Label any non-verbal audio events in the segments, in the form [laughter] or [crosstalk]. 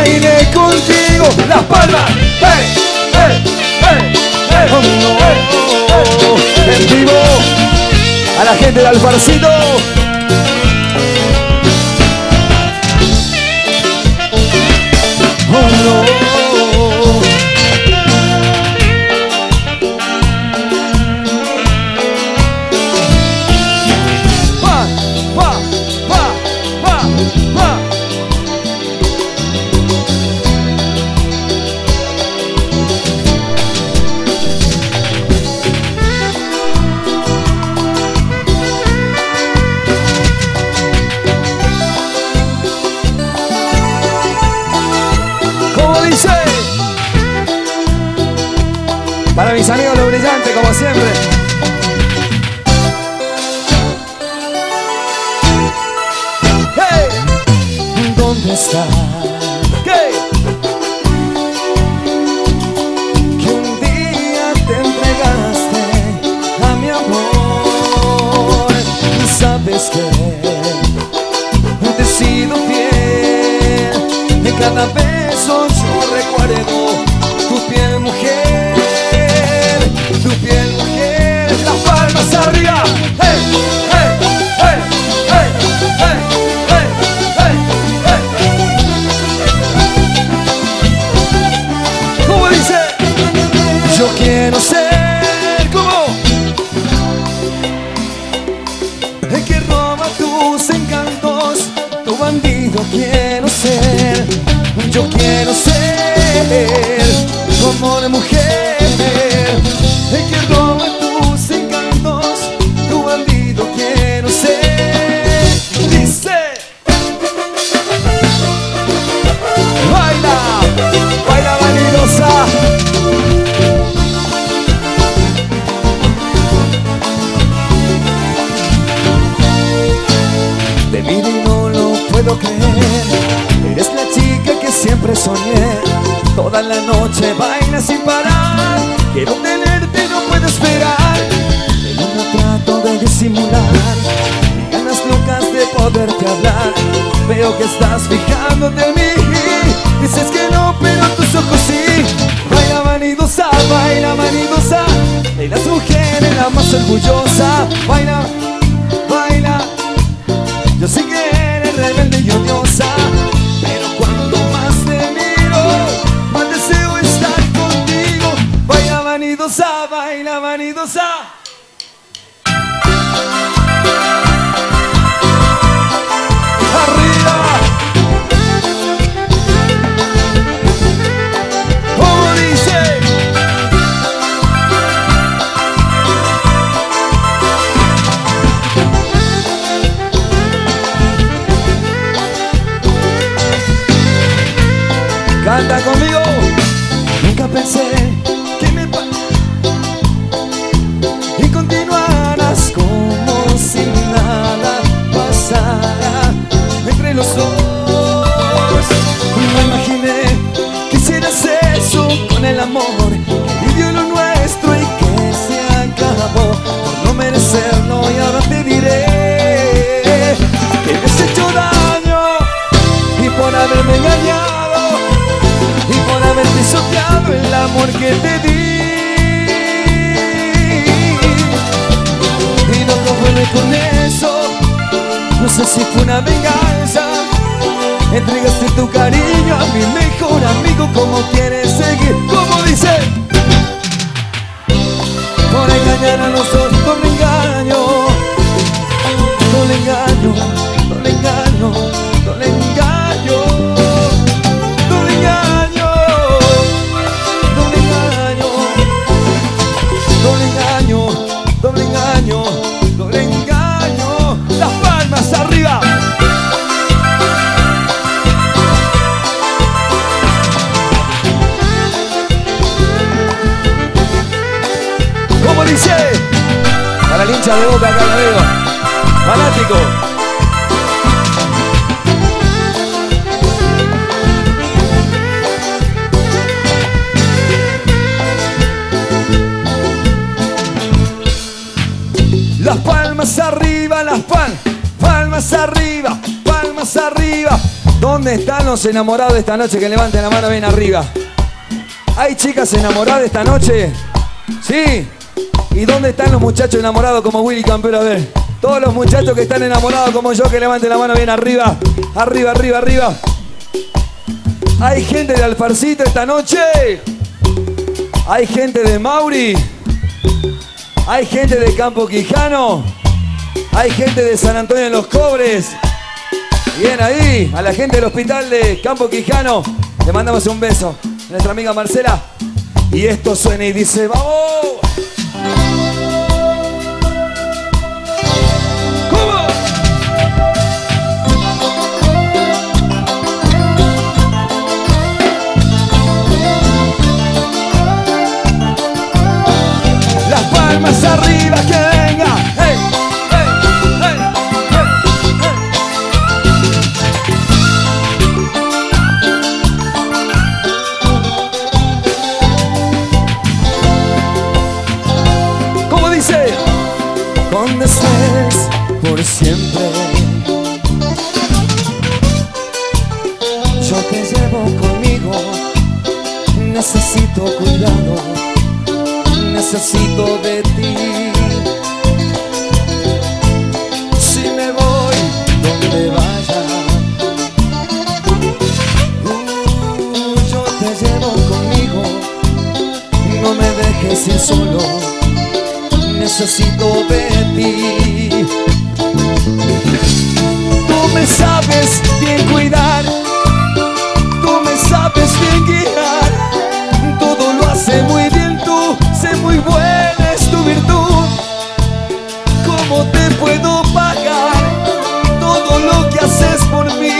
baile contigo. Las palmas, hey, hey, hey, hey, oh, no, hey, oh, en vivo. A la gente del alfarcito. Toda la noche baila sin parar. Quiero tenerte, no puedo esperar. Pero no trato de disimular. Mis ganas locas de poderte hablar. Veo que estás fijándote en mí. Dices que no, pero tus ojos sí. Baila vanidosa, baila vanidosa. Eres la mujer, la más orgullosa. Baila, baila. Yo sé que eres rebelde y odiosa. amor que te di Y no conforme con eso No sé si fue una venganza Entregaste tu cariño a mi mejor amigo Como quieres seguir? como dice? Por engañar a los dos, por engaño Por engaño de boca acá la veo. Fanático. Las palmas arriba, las palmas, palmas arriba, palmas arriba. ¿Dónde están los enamorados esta noche? Que levanten la mano bien arriba. ¿Hay chicas enamoradas esta noche? ¿Sí? ¿Y dónde están los muchachos enamorados como Willy Campero? A ver, todos los muchachos que están enamorados como yo, que levanten la mano bien arriba. Arriba, arriba, arriba. ¿Hay gente de Alfarcito esta noche? ¿Hay gente de Mauri? ¿Hay gente de Campo Quijano? ¿Hay gente de San Antonio de los Cobres? Bien ahí, a la gente del hospital de Campo Quijano, le mandamos un beso. A nuestra amiga Marcela. Y esto suena y dice, ¡vamos! Palmas arriba, que venga. ¡Hey! ¡Hey! ¡Hey! ¿Cómo dice? Donde estés por siempre. Yo te llevo conmigo. Necesito cuidado. Necesito de ti. Si me voy donde vaya. uh, yo te llevo conmigo. No me dejes ir solo necesito de ti. Tú me sabes bien cuidar, haces por mí?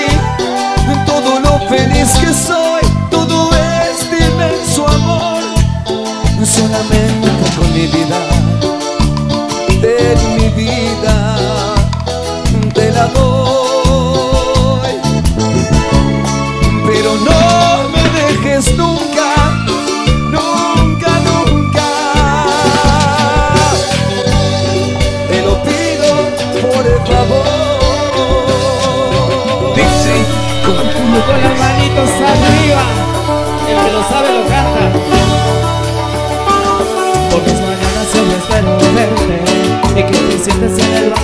Todo lo feliz que soy, todo este inmenso amor, solamente con mi vida de mi vida te la doy.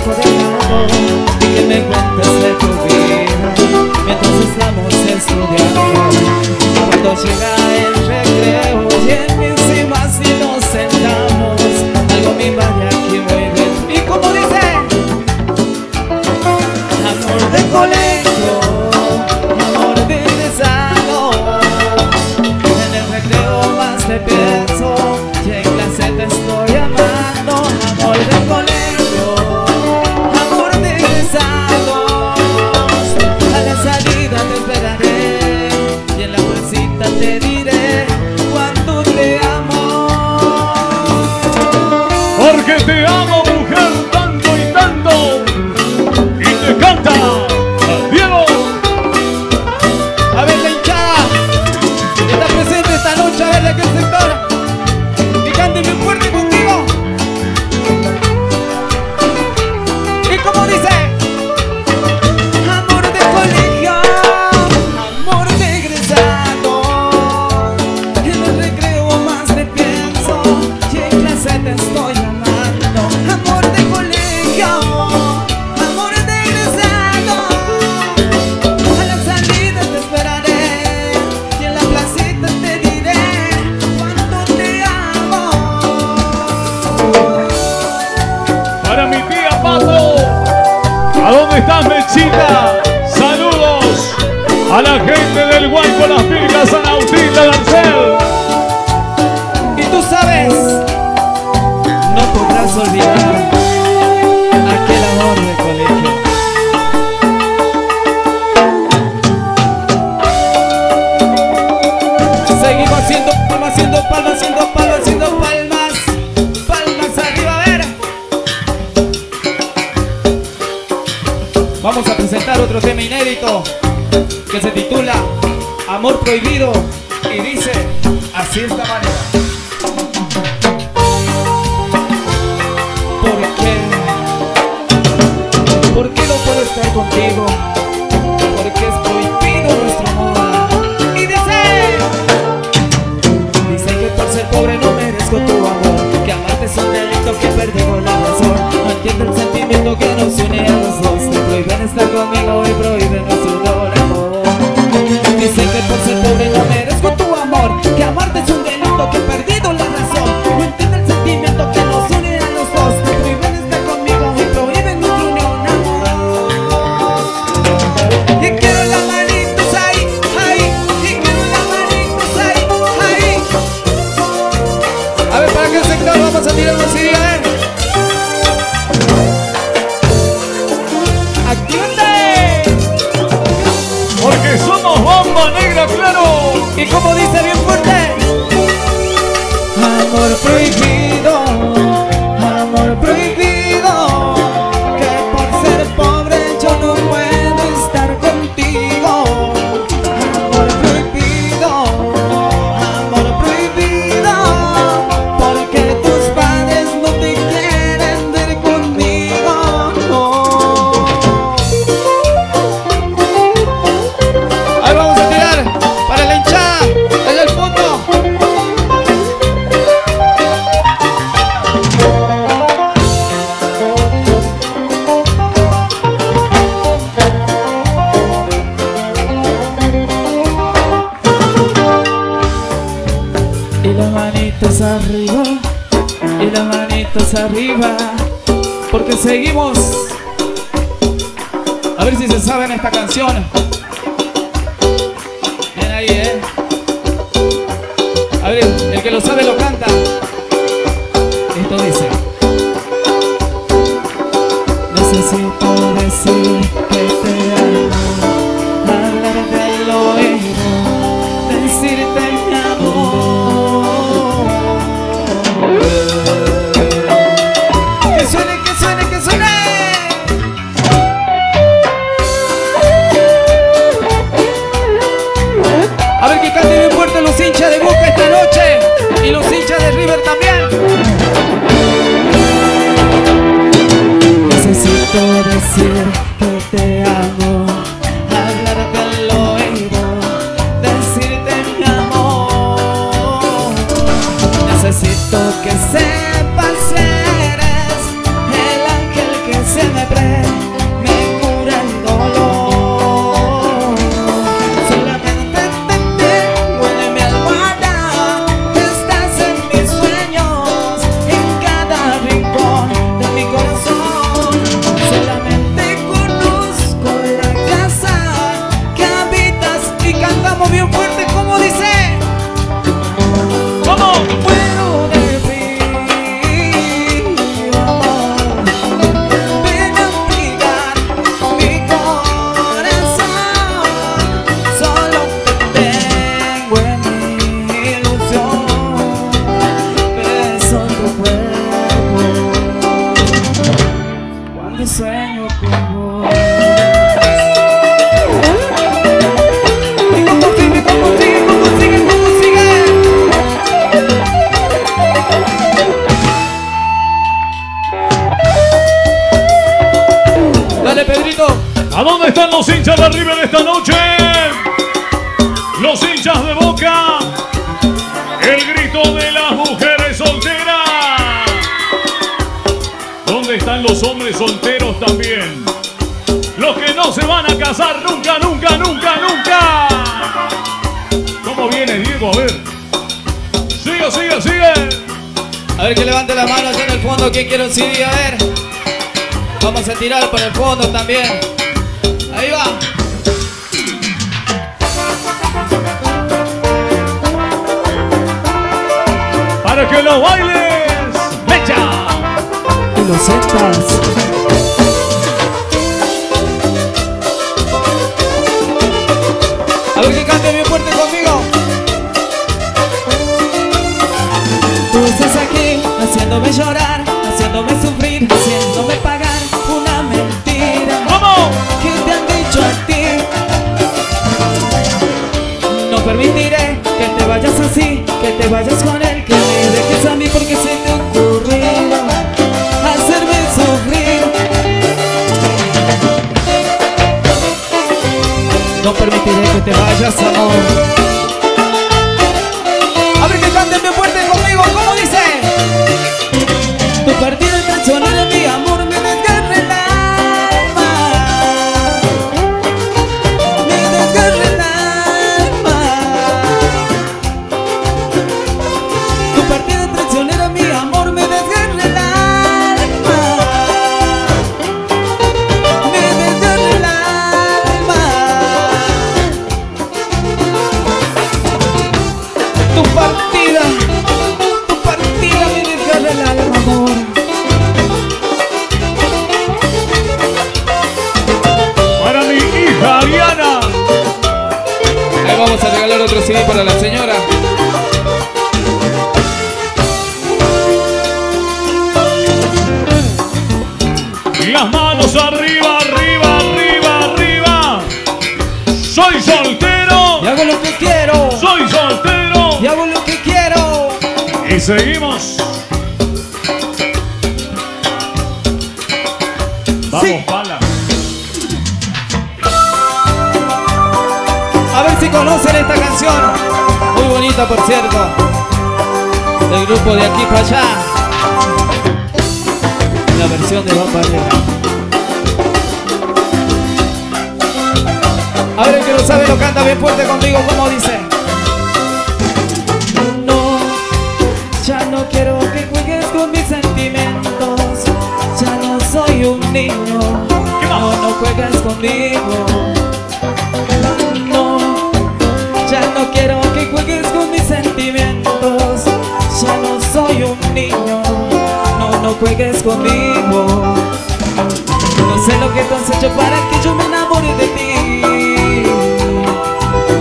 Y que me cuentes de tu vida mientras estamos estudiando. Cuando llega el recreo y en mis cimas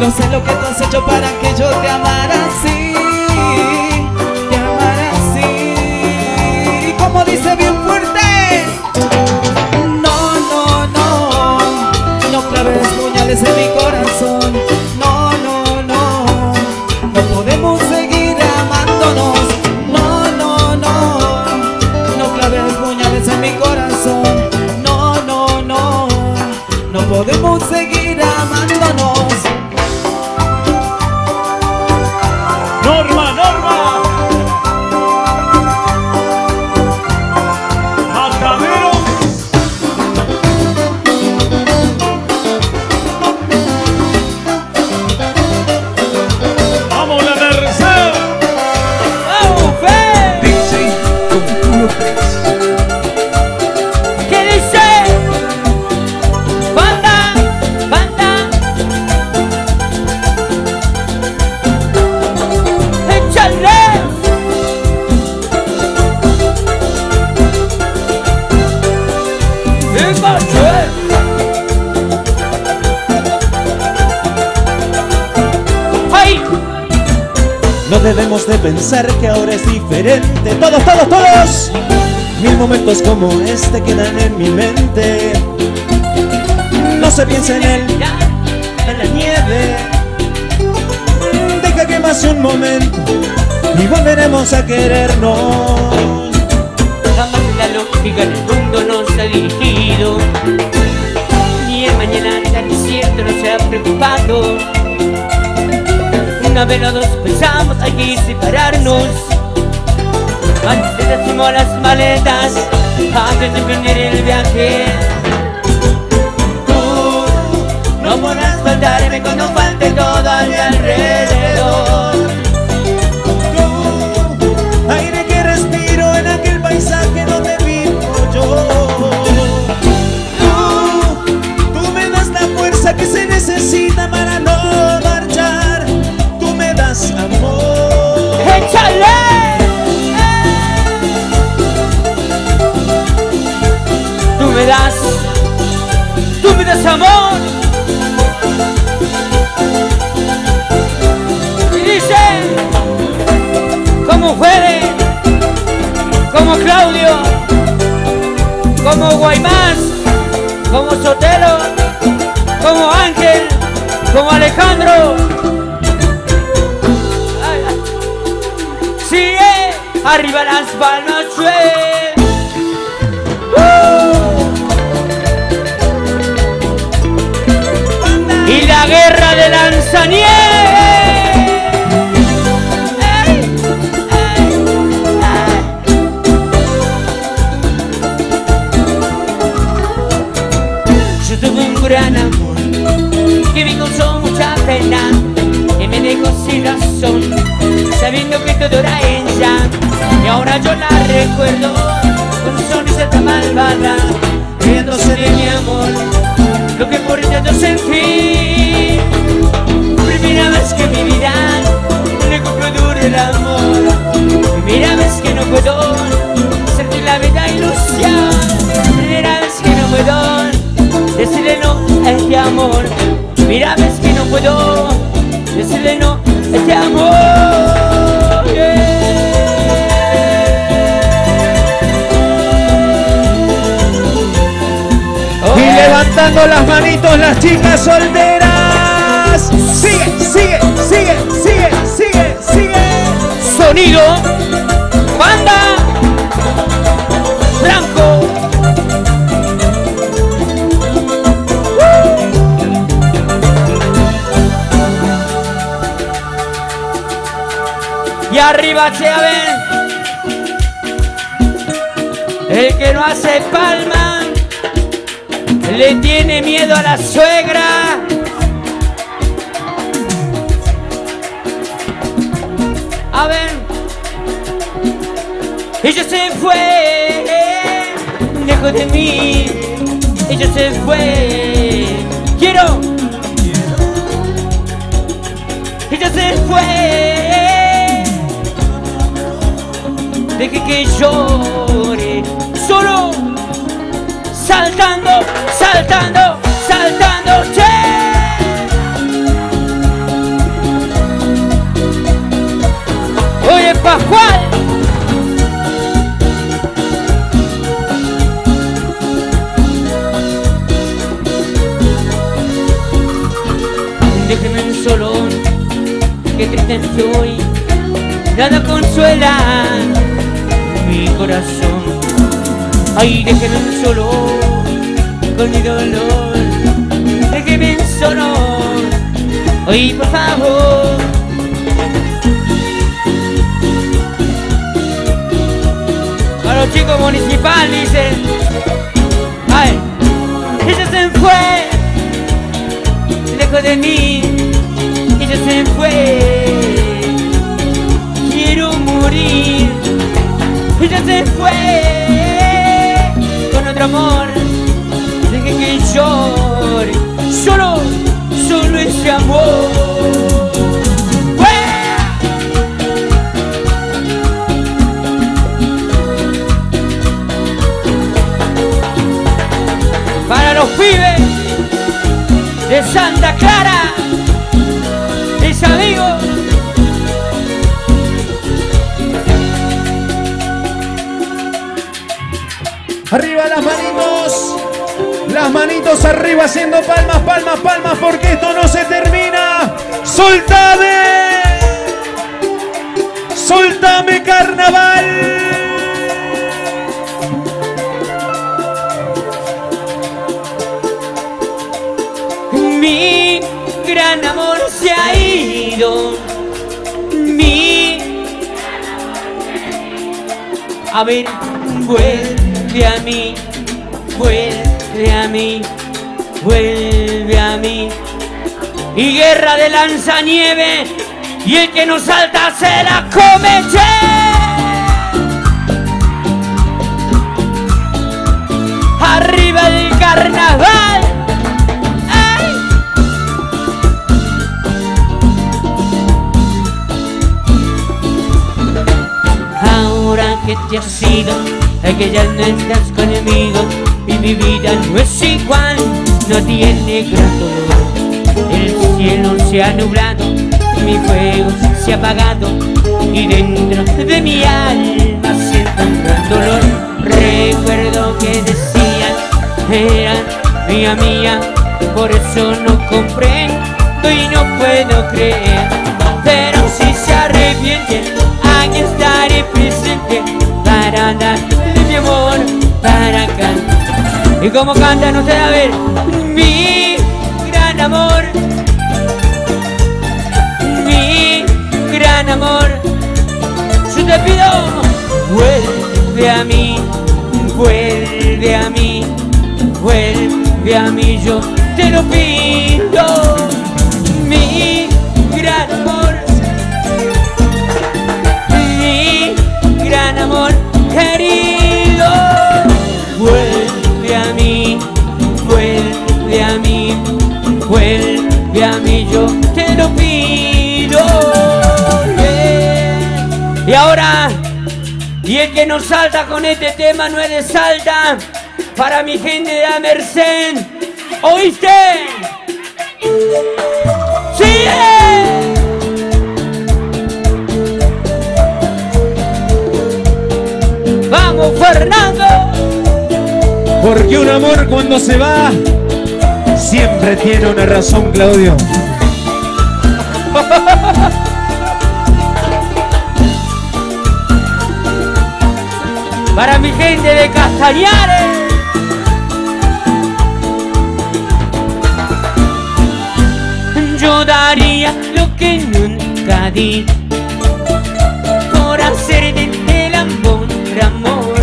No sé lo que tú has hecho para que yo te amara así. Te amara así. Como dice bien fuerte. No, no, no, no claves puñales en mi corazón. De pensar que ahora es diferente. Todos, todos, todos. Mil momentos como este quedan en mi mente. No se piensa en él, en la nieve. Deja que pase un momento Y volveremos a querernos. Jamás la lógica del mundo nos ha dirigido. Ni el mañana el incierto nos ha preocupado Una vez los dos pensamos hay que separarnos. Antes decimos las maletas Antes de emprender el viaje. Tú no podrás faltarme cuando falte todo a mi alrededor. Tú, aire que respiro en aquel paisaje donde vivo yo. Tú, tú me das la fuerza que se necesita para no das, tú me das amor. Y dice, como Fede, como Claudio, como Guaymás, como Sotelo, como Ángel, como Alejandro. Ay. Arriba las palmas, ey. Yo tuve un gran amor que me causó mucha pena, que me dejó sin razón, sabiendo que todo era ella. Y ahora yo la recuerdo con su sonrisa tan malvada, riéndose de mi amor, lo que por ella yo sentí. El amor, primera vez que no puedo sentir la vida ilusión, primera vez que no puedo decirle no a este amor. Mira, ves que no puedo decirle no a este amor. Y levantando las manitos las chicas solteras. Sonido, banda, blanco. Y arriba, Chávez. El que no hace palma le tiene miedo a la suegra. Ella se fue, lejos de mí. Ella se fue. Quiero. Ella se fue. Deje que llore. Solo saltando, saltando, triste estoy, nada consuela mi corazón. Ay, déjeme un solo, con mi dolor, déjeme un solo, ay, por favor. A los chicos municipales dicen, ay, ella se fue, lejos de mí, se fue, quiero morir, ella se fue, con otro amor, deje que llore, solo, solo ese amor. Para los pibes de Santa Clara, Arriba haciendo palmas, palmas, palmas, porque esto no se termina. ¡Soltame! ¡Soltame carnaval! Mi gran amor se ha ido. Mi. A ver, vuelve a mí, vuelve a mí, vuelve a mí. Y guerra de lanzanieve, y el que no salta se la come. Arriba el carnaval. Ahora que te has ido, que ya no estás conmigo y mi vida no es igual, no tiene gran dolor. El cielo se ha nublado, mi fuego se ha apagado y dentro de mi alma siento un gran dolor. Recuerdo que decían, eran mía mía, por eso no comprendo y no puedo creer. Pero si se arrepienten, Y como cantan ustedes a ver, mi gran amor, mi gran amor, yo te pido, vuelve a mí, vuelve a mí, vuelve a mí, yo te lo pido, mí, yo te lo pido. Y ahora, y el que nos salta con este tema no es de Salta, para mi gente de la Merced, ¿oíste? ¡Sí! ¡Vamos, Fernando! Porque un amor cuando se va siempre tiene una razón, Claudio. [laughs] Para mi gente de Castañares. Yo daría lo que nunca di por hacerte el amor, amor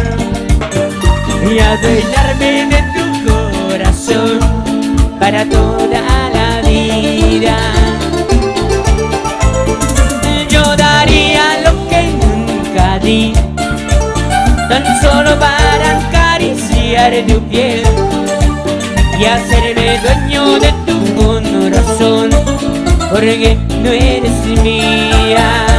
y adueñarme para toda la vida. Yo daría lo que nunca di tan solo para acariciar tu piel y hacerme dueño de tu corazón, porque no eres mía.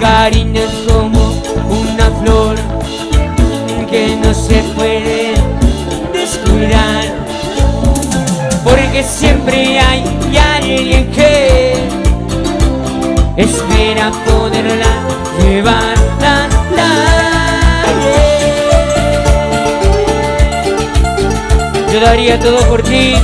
El cariño es como una flor que no se puede descuidar porque siempre hay alguien que espera poderla llevar. La, la. Yo daría todo por ti.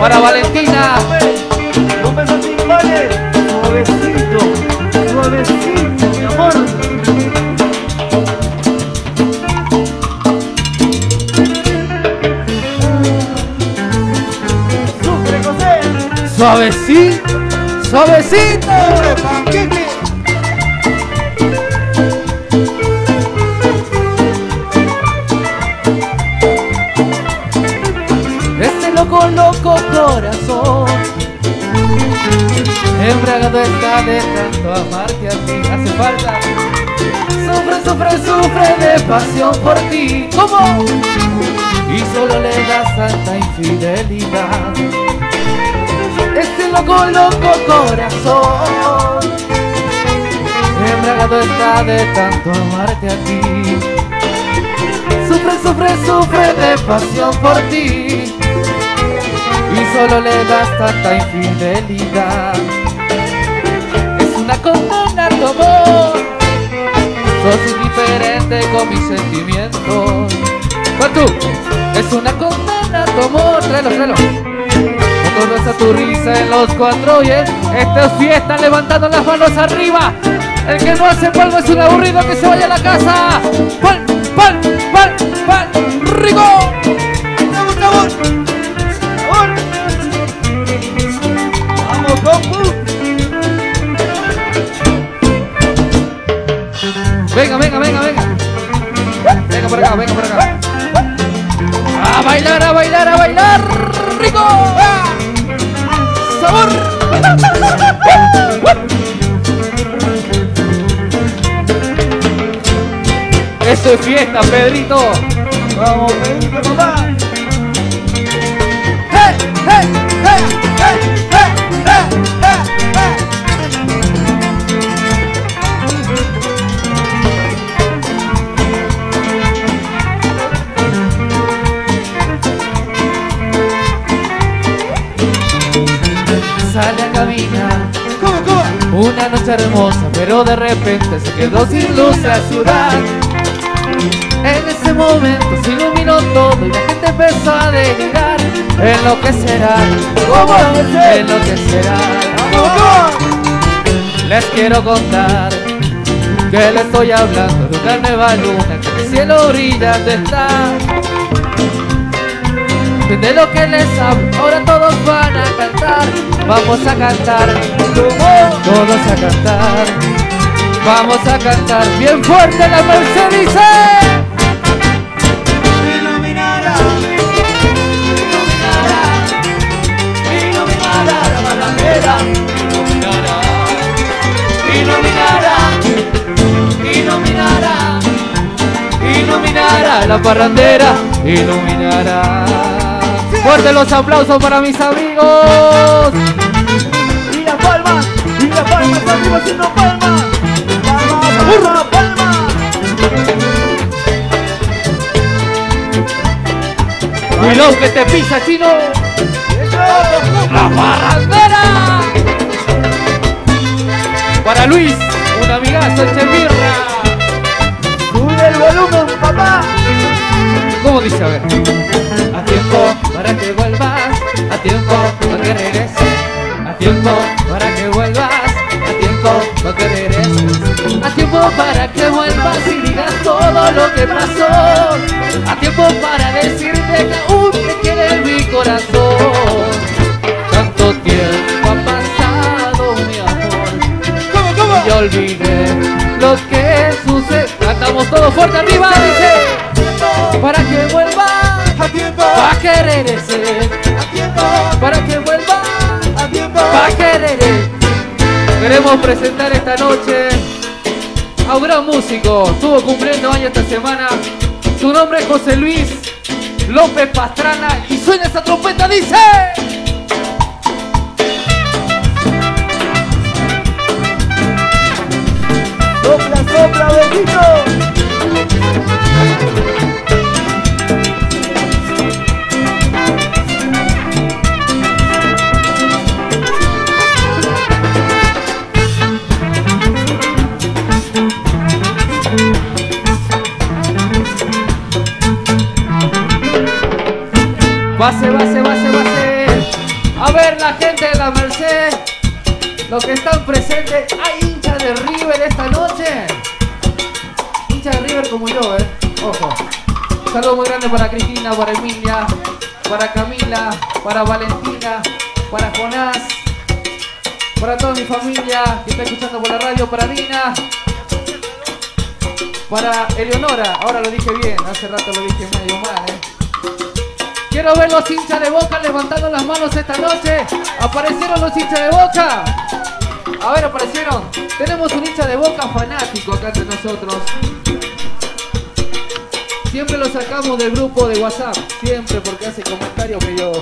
Para Valentina. Un beso sin suavecito, suavecito, mi amor. Suavecito, suavecito loco, corazón. Embragado está de tanto amarte a ti. Hace falta. Sufre, sufre, sufre de pasión por ti. ¿Cómo? Y solo le das tanta infidelidad. Este loco, loco corazón. Embragado está de tanto amarte a ti. Sufre, sufre, sufre de pasión por ti Y solo le das tanta infidelidad Es una condena tu amor Sos indiferente con mis sentimientos ¿Cuánto? Es una condena tu amor Tráelo, tráelo Cuando besa tu risa en los cuatro y Esta es fiesta levantando las manos arriba El que no hace polvo es un aburrido que se vaya a la casa ¡Pal, pal, pal, pal! ¡Rico! Sabor, sabor. Venga, venga, venga, venga. Venga por acá, venga por acá. A bailar, a bailar, a bailar. ¡Rico! ¡Sabor! Esto es fiesta, Pedrito. Vamos, Pedrito, papá. ¡Hey, hey, hey, hey, hey, Una noche hermosa, pero de repente se quedó sin luz la ciudad. En ese momento se iluminó todo y la gente empezó a delirar. En lo que será, en lo que será. Les quiero contar que le estoy hablando de una nueva luna que en el cielo brillante está. De lo que les hablo, ahora todos van a cantar. Vamos a cantar, todos a cantar. Vamos a cantar bien fuerte la Mercedes. Iluminará, iluminará, iluminará la parrandera, iluminará. Fuerte los aplausos para mis amigos. Y las palmas. Y las palmas arriba haciendo palmas. Palmas, palmas, palmas. Cuidado que te pisa, chino. La parrandera. Para Luis, un amigazo Echemirra. Sube el volumen, papá. ¿Cómo dice? A ver. Tiempo para que vuelvas, a tiempo para que regreses, a tiempo para que vuelvas, a tiempo para que regreses, a tiempo para que vuelvas y digas todo lo que pasó, a tiempo para decirte que aún te quiere mi corazón. Tanto tiempo ha pasado, mi amor, ¿Cómo, cómo? y olvidé lo que sucede. Cantamos todos fuerte arriba, dice, para que vuelvas. A tiempo. Va a querer ese A tiempo. para que vuelva. A tiempo. Va a querer Queremos presentar esta noche a un gran músico. Estuvo cumpliendo años esta semana. Su nombre es José Luis López Pastrana y suena esa trompeta, dice. Sopla, sopla, bendito. Base, base, base, base. A ver, la gente de la Merced, los que están presentes, ¿hay hinchas de River esta noche? Hinchas de River como yo, ¿eh? Ojo. Un saludo muy grande para Cristina, para Emilia, para Camila, para Valentina, para Jonás, para toda mi familia que está escuchando por la radio, para Dina, para Eleonora. Ahora lo dije bien, hace rato lo dije medio mal, ¿eh? Quiero ver los hinchas de boca levantando las manos esta noche. ¿Aparecieron los hinchas de boca? A ver, aparecieron. Tenemos un hincha de boca fanático acá entre nosotros. Siempre lo sacamos del grupo de WhatsApp. Siempre porque hace comentarios medio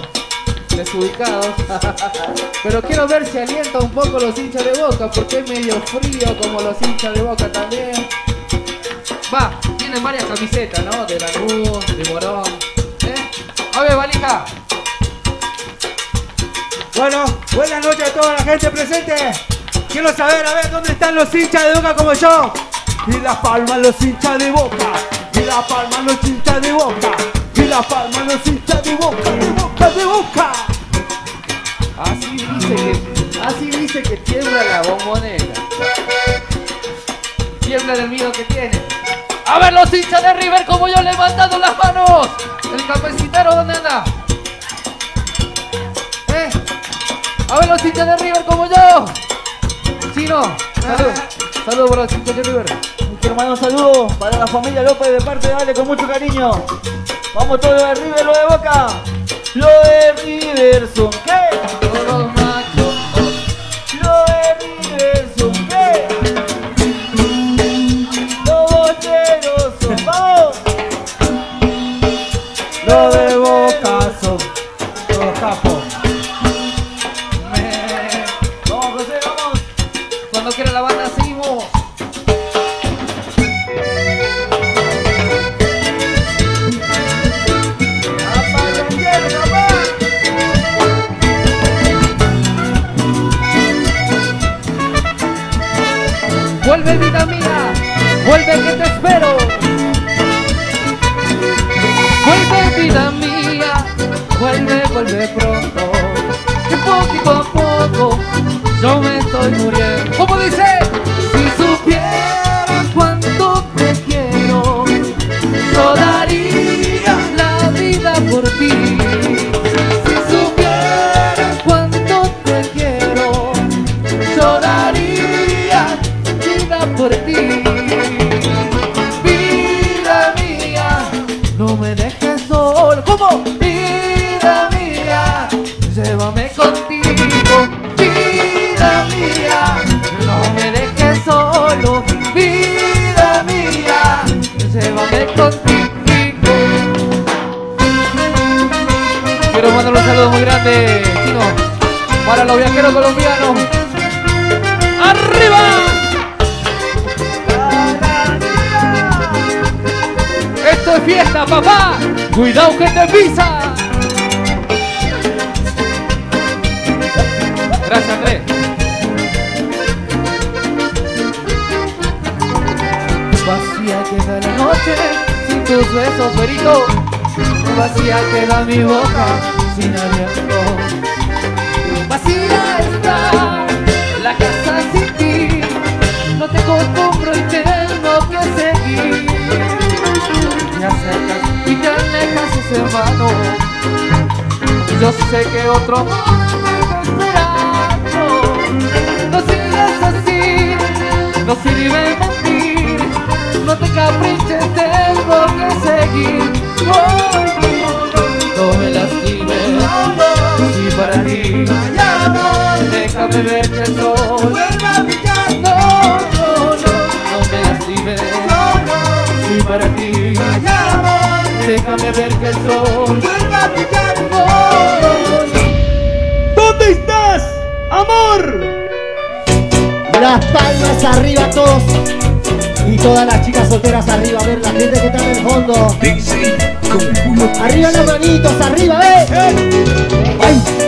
desubicados. [laughs] Pero quiero ver si alienta un poco los hinchas de boca porque es medio frío como los hinchas de boca también. Va, tienen varias camisetas, ¿no? De Lanús, de Morón. A ver, valija. Bueno, buenas noches a toda la gente presente. Quiero saber, a ver, ¿dónde están los hinchas de boca como yo? Y la palma los hinchas de boca. Y la palma los hinchas de boca. Y la palma los hinchas de boca, de boca, de boca. Así dice que, así dice que tiembla la bombonera. Tiembla del miedo que tiene. A ver los hinchas de River como yo levantando las manos. El capacitero, ¿dónde anda? ¿Eh? A ver los hinchas de River como yo. Chino, salud. Saludos para los hinchas de River. Mi hermano, un saludo para la familia López de parte de Ale con mucho cariño. Vamos todos de River, lo de Boca. Lo de River son qué? Vuelve, pronto. Que poquito a poco yo me estoy muriendo. ¿Cómo dice? Los viajeros colombianos. ¡Arriba! Esto es fiesta, papá. Cuidado que te pisa. Gracias, Andrés. Vacía queda la noche sin tus besos, perito. Vacía queda mi boca sin aliento. Está la casa sin ti. No te acostumbro y tengo que seguir. Te acercas y te alejas ese hermano. Yo sé que otro. No sigas así, no sirve mentir. No te capriches, tengo que seguir. Oh, no me lastimes, y para ti. Vayamos, déjame verte el sol Vuelva a No, no, no, no me lastimes. No, no, y para ti. Vayamos, déjame verte el sol Vuelva a brillar ¿Dónde estás, amor? Las palmas arriba todos todas las chicas solteras arriba, a ver la gente que está en el fondo. Arriba las manitos, arriba, ¿eh? ve. ¡Ay!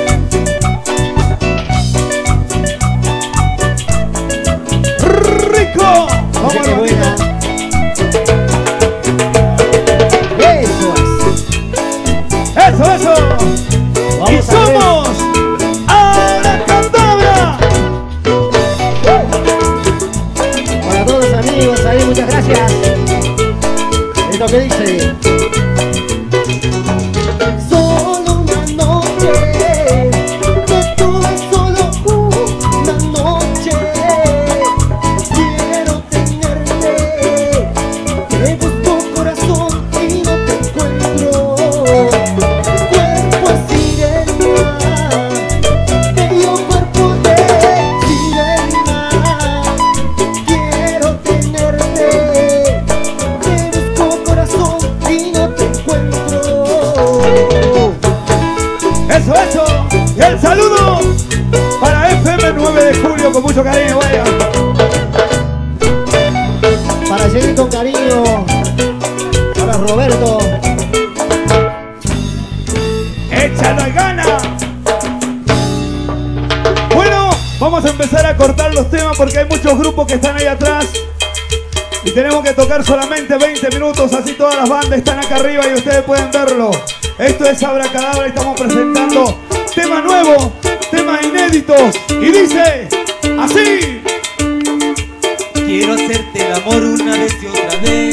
tocar solamente 20 minutos, así todas las bandas están acá arriba y ustedes pueden verlo. Esto es Abracadabra, estamos presentando tema nuevo, tema inédito y dice así. Quiero hacerte el amor una vez y otra vez.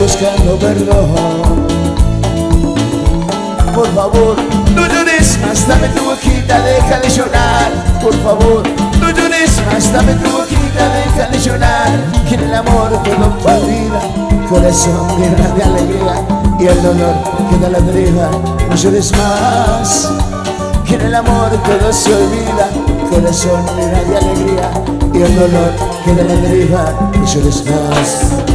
Buscando perdón. Por favor, no llores más, dame tu boquita, deja de llorar. Por favor, no llores más, dame tu boquita, deja de llorar. Que en el amor todo vida, corazón llena de alegría y el dolor queda la deriva. No llores más, que en el amor todo se olvida. Corazón llena de alegría y el dolor queda la deriva. No llores más,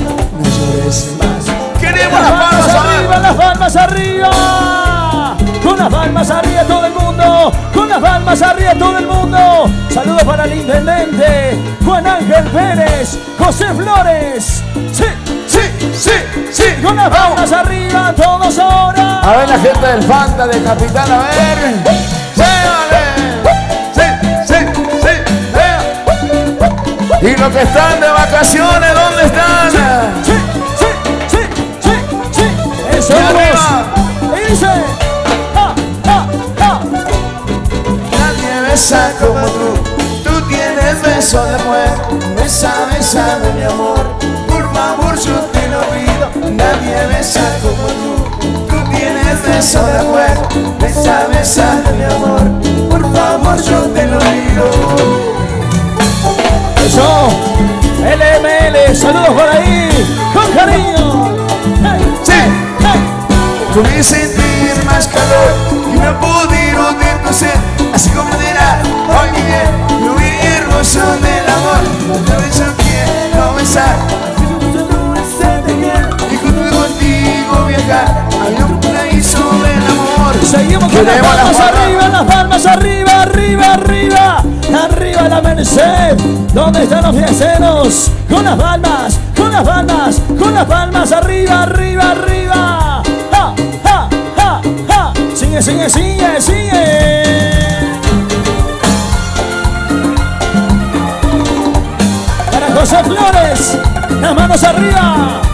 más. Queremos las palmas arriba, las palmas arriba. Con las palmas arriba todo el mundo. Con las palmas arriba todo el mundo. Saludos para el intendente Juan Ángel Pérez, José Flores. Sí, Sí, sí, sí. con las palmas arriba todos ahora. A ver la gente del Fanta de Capital, a ver. Sí, sí, sí. Y los que están de vacaciones, ¿dónde están? Sí. Y dice. Ja, ja, ja. Nadie besa como tú. Tú tienes beso de mujer. Besa, besa de mi amor. Por favor, yo te lo pido. Nadie besa como tú. Tú tienes beso de mujer. Besa, besa de mi amor. Por favor, yo te lo pido. Eso. LML, saludos por ahí. Con cariño. Pude sentir más calor y no pude de tu sed Así como dirá, hoy bien, lo hermoso del amor Otra vez yo quiero besar Y junto contigo viajar a un paraíso del amor Seguimos con las palmas. arriba, las palmas arriba, arriba, arriba, arriba la Merced. ¿Dónde están los fiesteros? Con las palmas, con las palmas, con las palmas arriba, arriba, arriba. Sigue, sigue, sigue, sigue. Para José Flores, las manos arriba.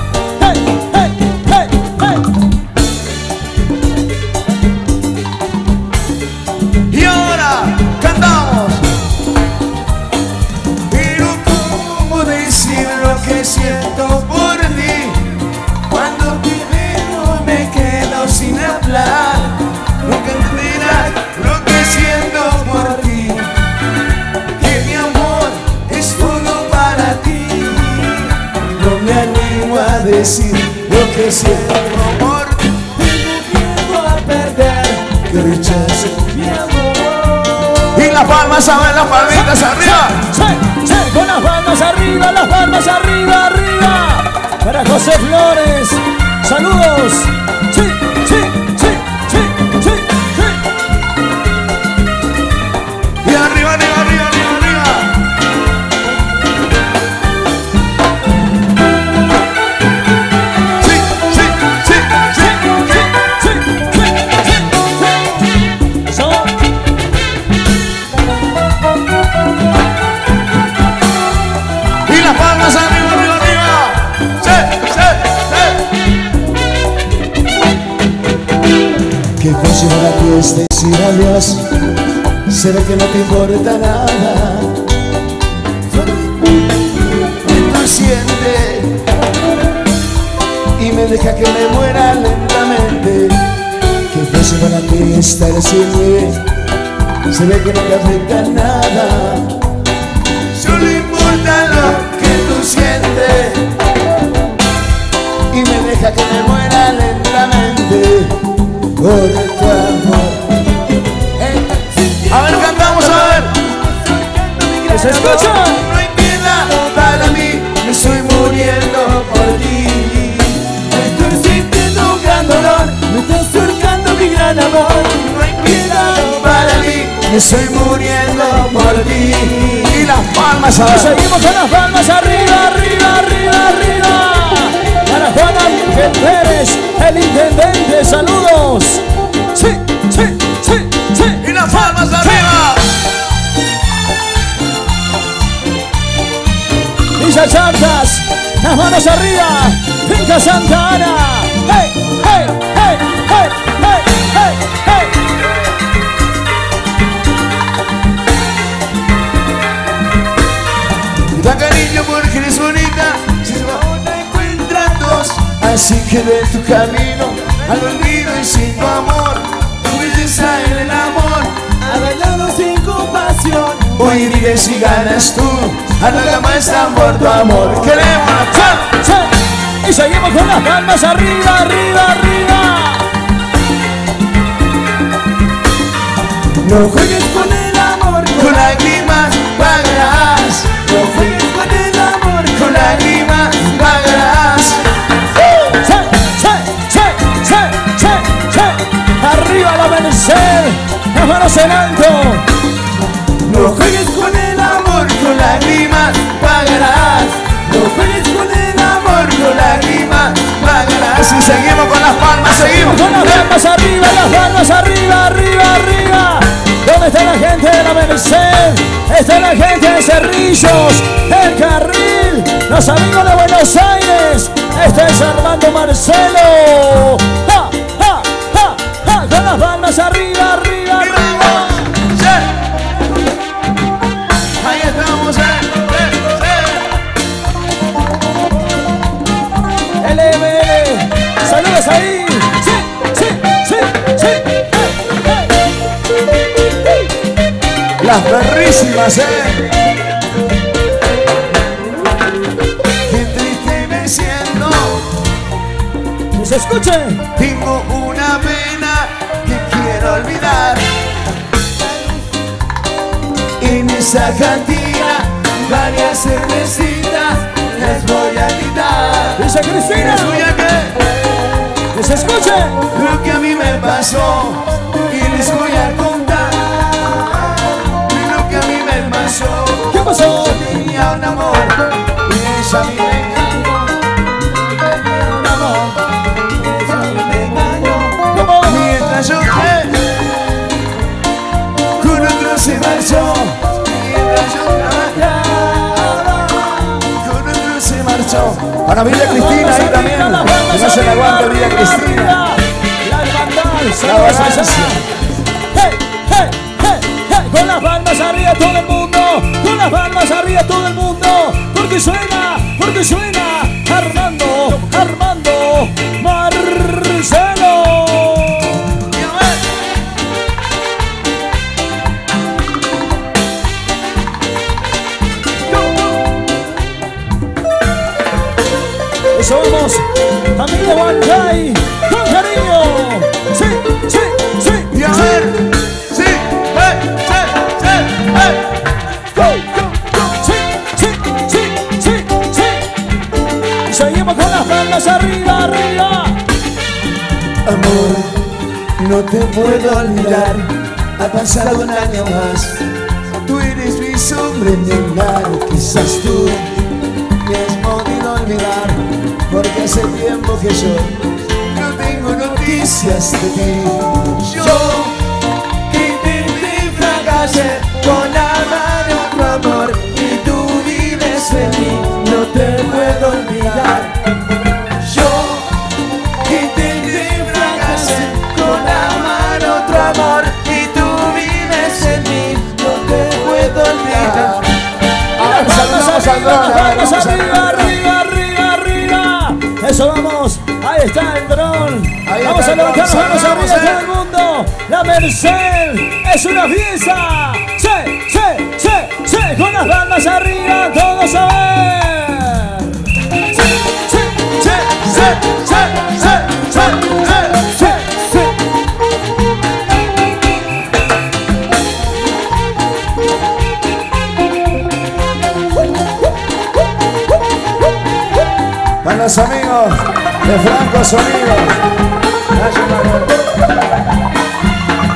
Siento por ti Tengo miedo a perder que rechace mi amor Y las palmas, a ver las palmitas arriba Sí, sí, con las palmas arriba, las palmas arriba, arriba. Para José se ve que no te importa nada. Tú siente y me deja que me muera lentamente. Que fuese para ti estar sin mí, se ve que no te afecta nada. Se escucha! No hay piedad para mí, me estoy muriendo por ti. Estoy sintiendo un gran dolor, me está surcando mi gran amor. No hay piedad para mí, me estoy muriendo por ti. Y las palmas a Y ver. seguimos con las palmas arriba, arriba, arriba, arriba. Para Juan Ángel Pérez, el intendente, saludos. Sí, sí, sí, sí. Y las palmas Villa Chantas, las manos arriba. Finca Santa Ana. Hey, hey, hey, hey. Da cariño porque eres bonita, si va una encuentran dos. Así que de tu camino al olvido y sin tu amor, tu belleza en el amor, ha dañado sin compasión. Hoy vives si ganas tú, a la cama están por tu amor. Queremos paz. Sí. Y seguimos con las palmas arriba, arriba, arriba. No juegues con el amor, con lágrimas pagarás. No juegues con el amor, con lágrimas pagarás. Sí, sí, sí, sí, sí, sí. Arriba la Merced, las manos en alto. Pagarás. No con el amor, con lágrimas pagarás. Y seguimos con las palmas, seguimos Con las palmas arriba, las palmas arriba, arriba, arriba. ¿Dónde está la gente de la Merced? Está la gente de Cerrillos, el Carril, los amigos de Buenos Aires. Este es Armando Marcelo. ¡Ja, ja, Las perrísimas, eh. Qué triste me siento. Que se escuche. Tengo una pena que quiero olvidar. En esa cantina, varias cervecitas les voy a quitar. Dice Cristina. ¿Les voy a qué? Que se escuche. Lo que a mí me pasó Para Villa Cristina ahí también. Que no se le aguante Villa Cristina. La hey. Con las palmas arriba todo el mundo, con las palmas arriba todo el mundo, porque suena, porque suena no te puedo olvidar. Ha pasado un año más. Tú eres mi sombra en mar. Quizás tú me has podido olvidar. Porque hace tiempo que yo no tengo noticias de ti. Yo que intenté y vamos. Ahí está el dron. Vamos a levantar las manos arriba todo el mundo. La Merced es una fiesta. Sí, sí, sí, sí. Con las bandas arriba, todos a ver. Sí, sí, sí, sí, sí, sí, sí. los amigos de Franco Sonido.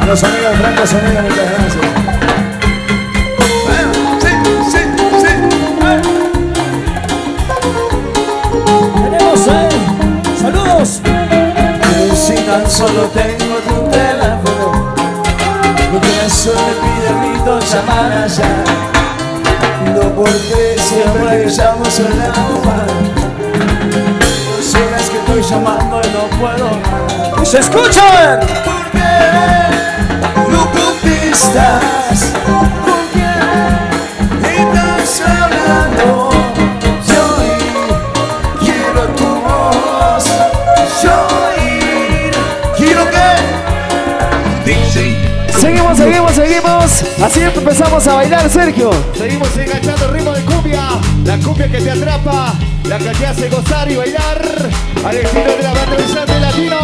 A los amigos de Franco Sonido, muchas gracias. Eh, solo tengo tu teléfono Mi corazón me pide mi dos llamadas No porque siempre que llamo suena tu mano llamando y no puedo más. ¡Se escuchan! ¿Por qué no contestas? ¿Por qué estás hablando? Yo quiero tu voz. Yo quiero que Seguimos, seguimos, seguimos. Así empezamos a bailar, Sergio. Seguimos enganchando el ritmo de cumbia, la cumbia que te atrapa, la que te hace gozar y bailar al estilo de la banda brillante latino.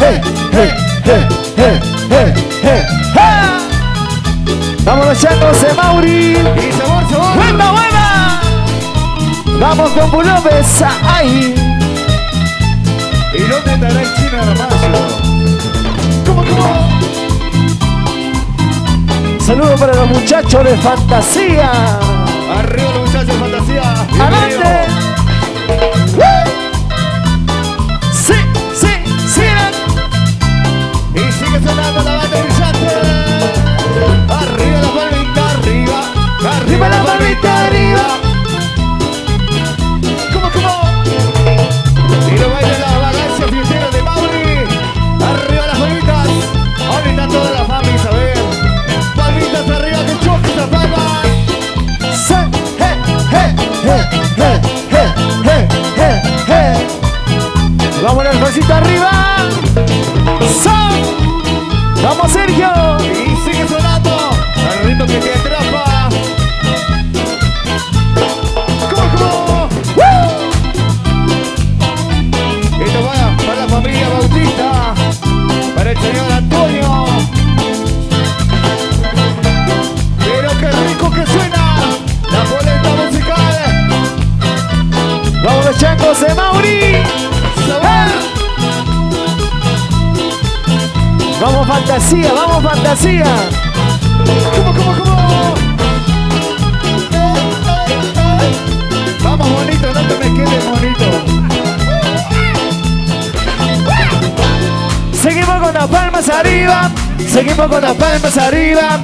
¡Eh, eh, eh, eh, eh, eh, eh! Vamos echándose, Mauri. Y sabor, sabor. ¡Buena, buena! Vamos con Bulobes. ¡Ay! ¿Y dónde estará el chino hermoso? ¿Cómo, cómo? Saludo para los muchachos de Fantasía. Arriba los muchachos de fantasía. ¡Adelante! Sonando la banda. Arriba la palmita, arriba. Arriba la palmita, arriba. ¿Cómo, cómo? Y lo baila la vagancia fiestera de Mauri. Arriba las palmitas. Ahora está toda la familia. Palmitas arriba, que choque esas palmas. ¡Sí! ¡Eh, eh, eh, eh, eh, eh, eh, eh! ¡Vamos la pasito arriba! ¡Son! ¡Vamos, Sergio! Y sigue sonando al ritmo que te atrapa. ¿Cómo, cómo? Esto va para la familia Bautista, para el señor Antonio. ¡Vamos, fantasía! ¡Vamos, fantasía! ¿Cómo, cómo, cómo? Vamos, bonito, no te me quedes, bonito. Seguimos con las palmas arriba. Seguimos con las palmas arriba.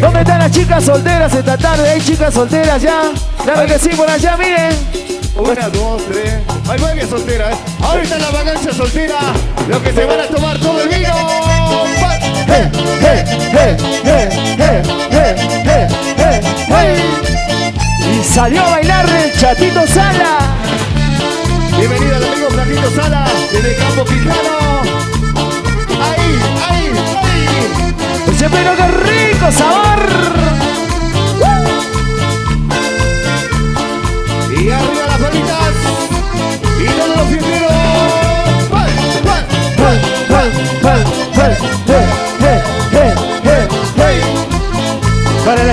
¿Dónde están las chicas solteras esta tarde? ¿Hay chicas solteras ya? Claro que sí, por allá, miren. Una, dos, tres. Hay varias solteras. ¿eh? Ahorita la vagancia soltera. Los que se van a tomar todo el vino. Y salió a bailar el chatito Sala. Bienvenido al amigo Flaquito Sala desde Campo Quijano. Ahí, ahí, ahí. Oye, pero qué rico sabor. Y arriba las palitas.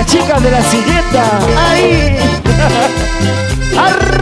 Las chicas de la silleta. Ahí. [laughs]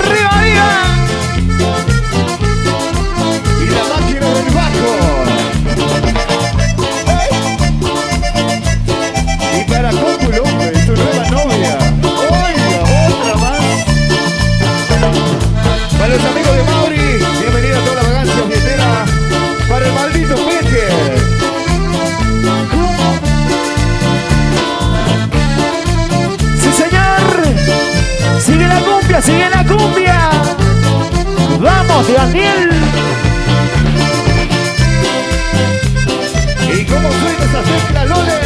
José Daniel. ¿Y cómo suena esa tecla, Lore?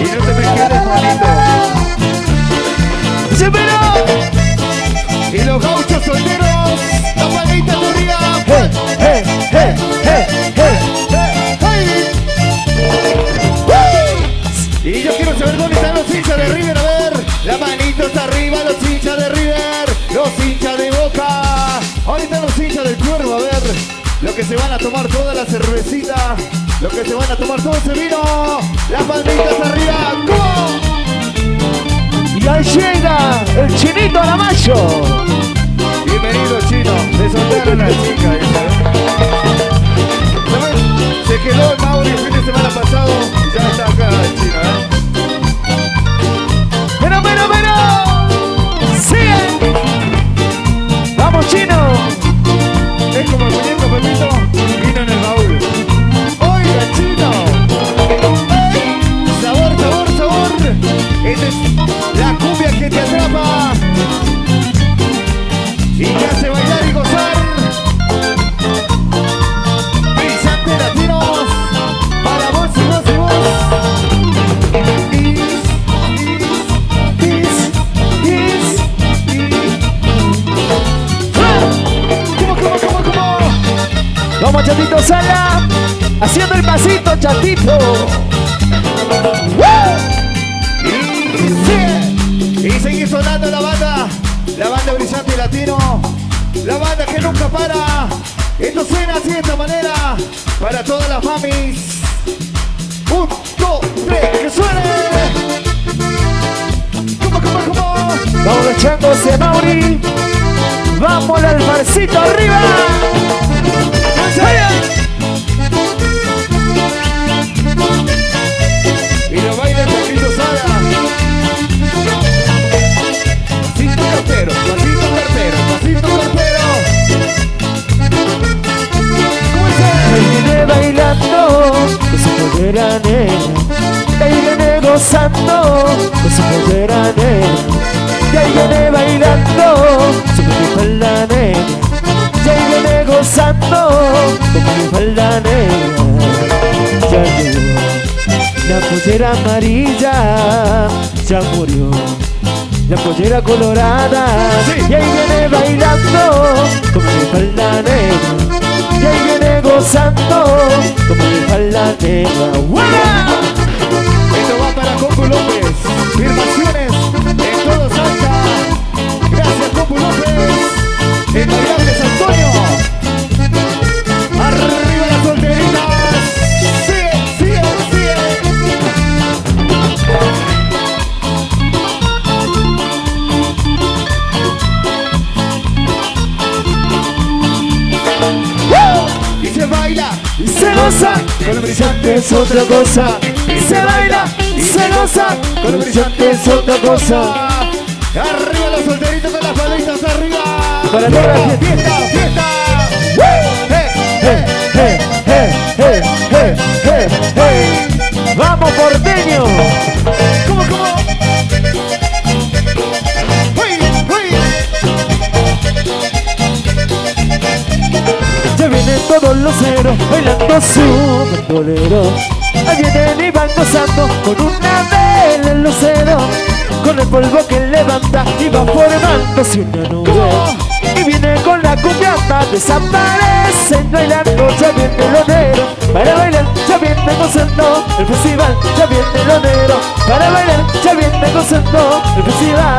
Y no te me quedes, bonito. ¡Se Y los gauchos solteros. River, a ver, las manitos arriba, los hinchas de River, los hinchas de Boca. Ahorita los hinchas del cuervo, a ver, lo que se van a tomar toda la cervecita, lo que se van a tomar todo ese vino, las manitas arriba, ¡go! Y ahí llega el chinito a Aramayo. Bienvenido chino, le soltaron a la chica. ¿eh? ¿Sabes? Se quedó el Mauri el fin de semana pasado ya está acá el chino, ¿eh? ¡Pero, pero, pero! ¡Sigue! ¡Vamos, chino! Es como el muñeco Pepito. Vino en el baúl. ¡Oiga, chino! ¡Sabor, sabor, sabor! Esta es la cumbia que te atrapa. Y te hace bailar Vamos, chatito, sala. Haciendo el pasito, chatito. Y sigue. Y sigue sonando la banda. La banda brillante latino. La banda que nunca para. Esto suena así de esta manera. Para todas las mamis. Un, dos, tres, que suene. ¿Cómo, cómo, cómo? Vamos echándose a Mauri. Vamos al farcito arriba. Y lo baila el Paquito Sala. Pasito cartero, pasito cartero, pasito cartero. ¿Cómo es? Ahí viene bailando con su negra. Ahí viene gozando con su. Y ahí viene bailando su falda negra. Gozando con mi falda negra. Ya llegó la pollera amarilla, ya murió. La pollera colorada Y ahí viene bailando Con mi falda negra Y ahí viene gozando Con mi falda negra ¡Buena! Esto va para Compu López. Firmaciones Y se goza con el brillante es otra cosa Y se baila y se goza Con el brillante es otra cosa Arriba los solteritos con las palitas arriba. Para toda la fiesta, fiesta. ¡Vamos porteño! ¿Cómo, cómo? Ya vienen todos los ceros bailando su bandolero. Ahí vienen y van gozando con una vela en lucero. Con el polvo que levanta y va formándose una nube. Y viene con la cumbiata, desaparecen bailando. Ya viene el onero para bailar, ya viene gozando el festival. Ya viene el onero para bailar, ya viene gozando el festival.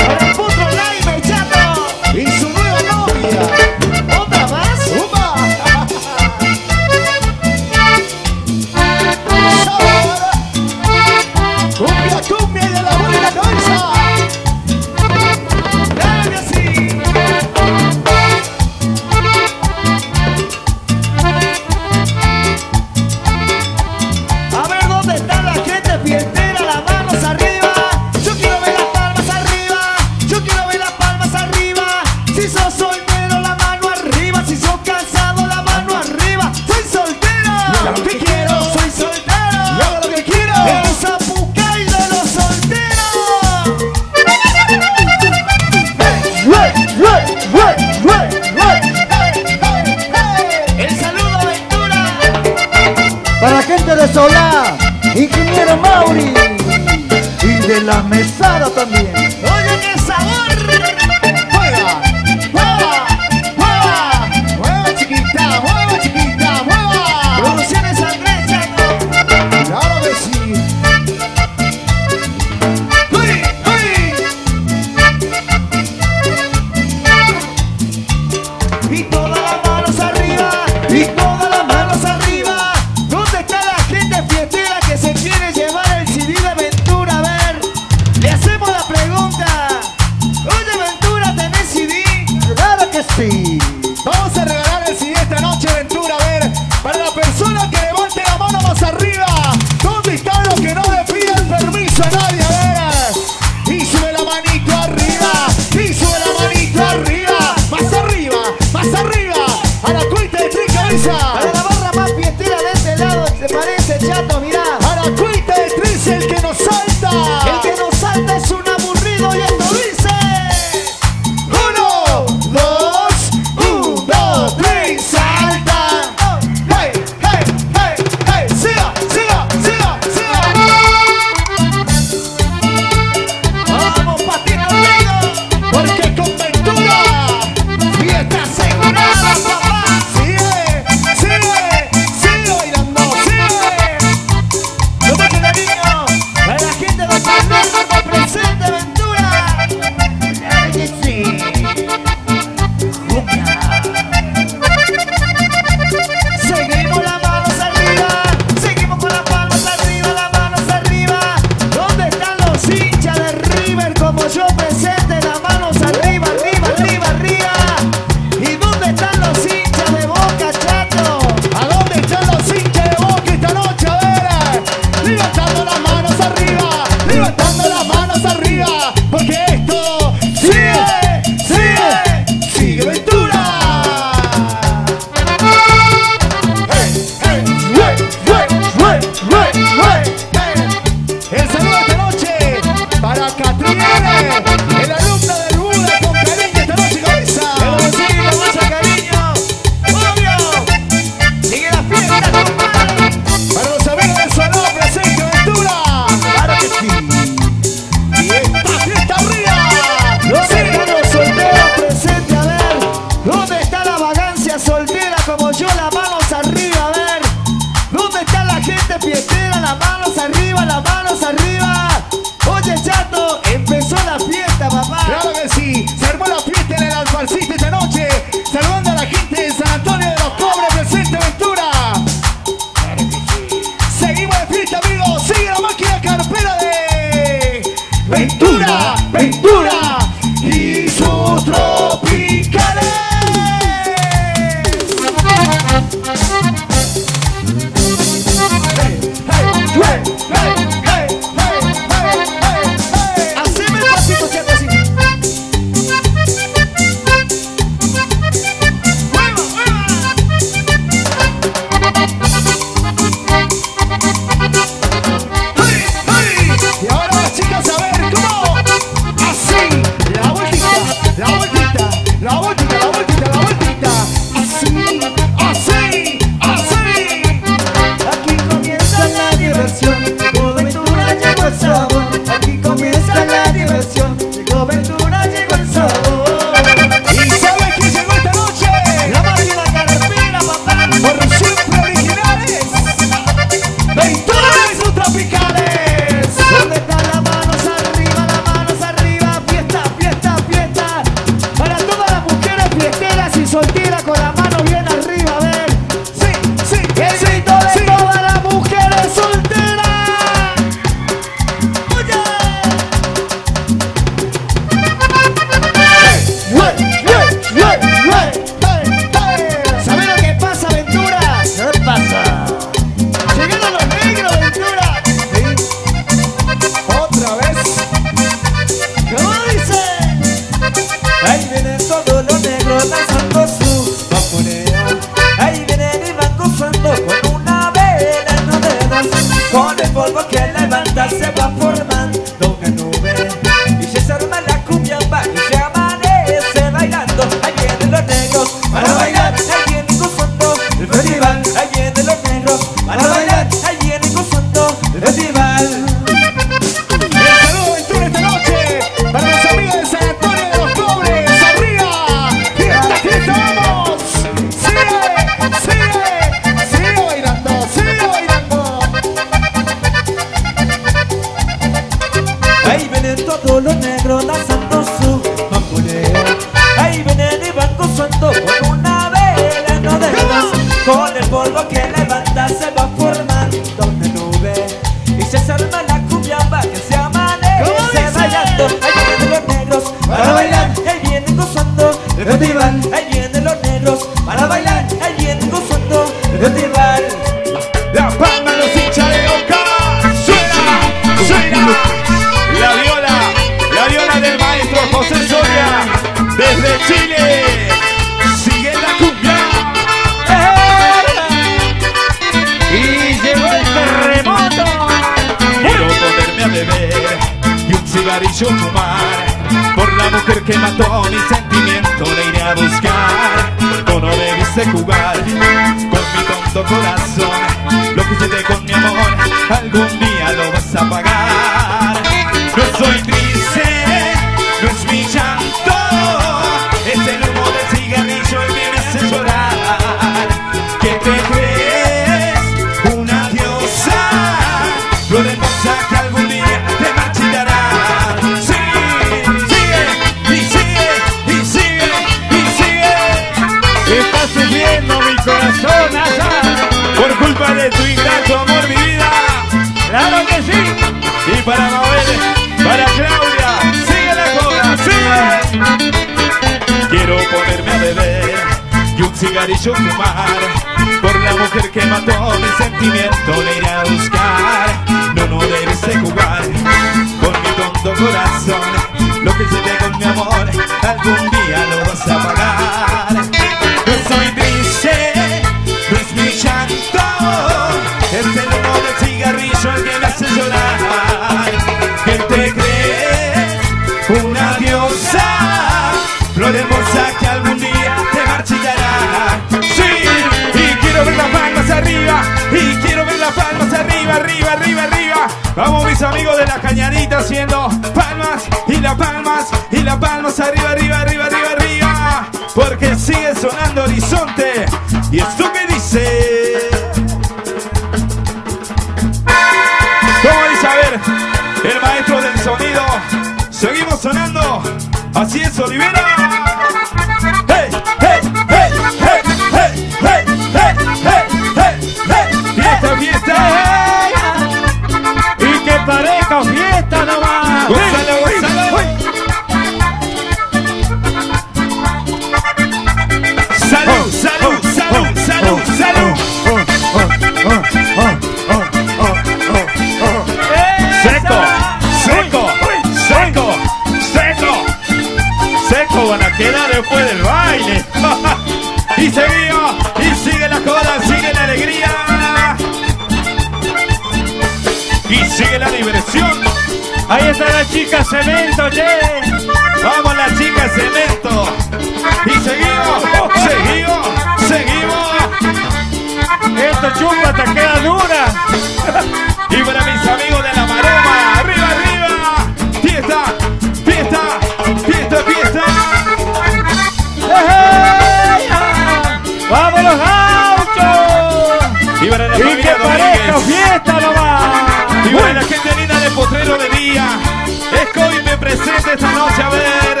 esta noche, a ver.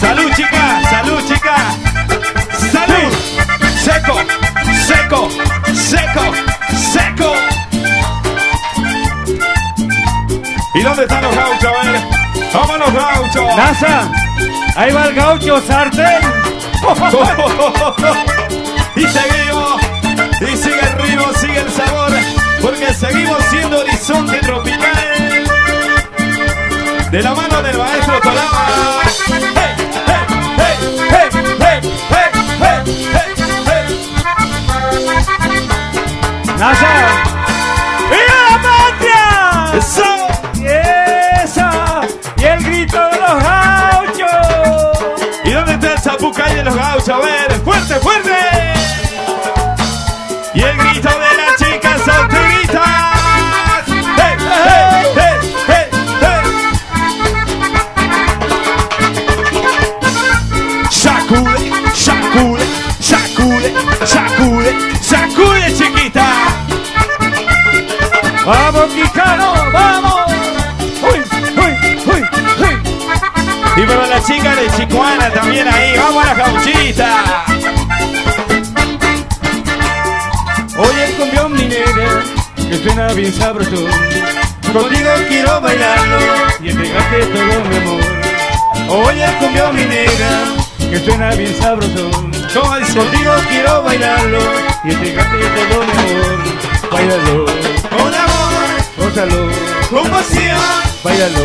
Salud, chica, salud, chica. Salud. Seco, seco, seco, seco. ¿Y dónde están los gauchos, a ver? ¡Vámonos, gauchos! ¡Nasa! Ahí va el gaucho, sartén. [laughs] y seguimos. Y sigue el ritmo, sigue el sabor. Porque seguimos siendo de la mano del maestro Colaba. ¡Nasa! ¡Viva la patria! ¡Eso! ¡Y esa! ¡Y el grito de los gauchos! ¿Y dónde está el zapucay de los gauchos? A ver, fuerte, fuerte. chica de Chicuana también ahí. Vamos a la gauchita. Oye el cumbión minero, que suena bien sabroso. Contigo quiero bailarlo y entregarte todo mi amor. Oye el cumbión minero, que suena bien sabroso. Contigo quiero bailarlo y entregarte todo mi amor. Bailalo. Con amor. Gózalo. Con pasión. Bailalo.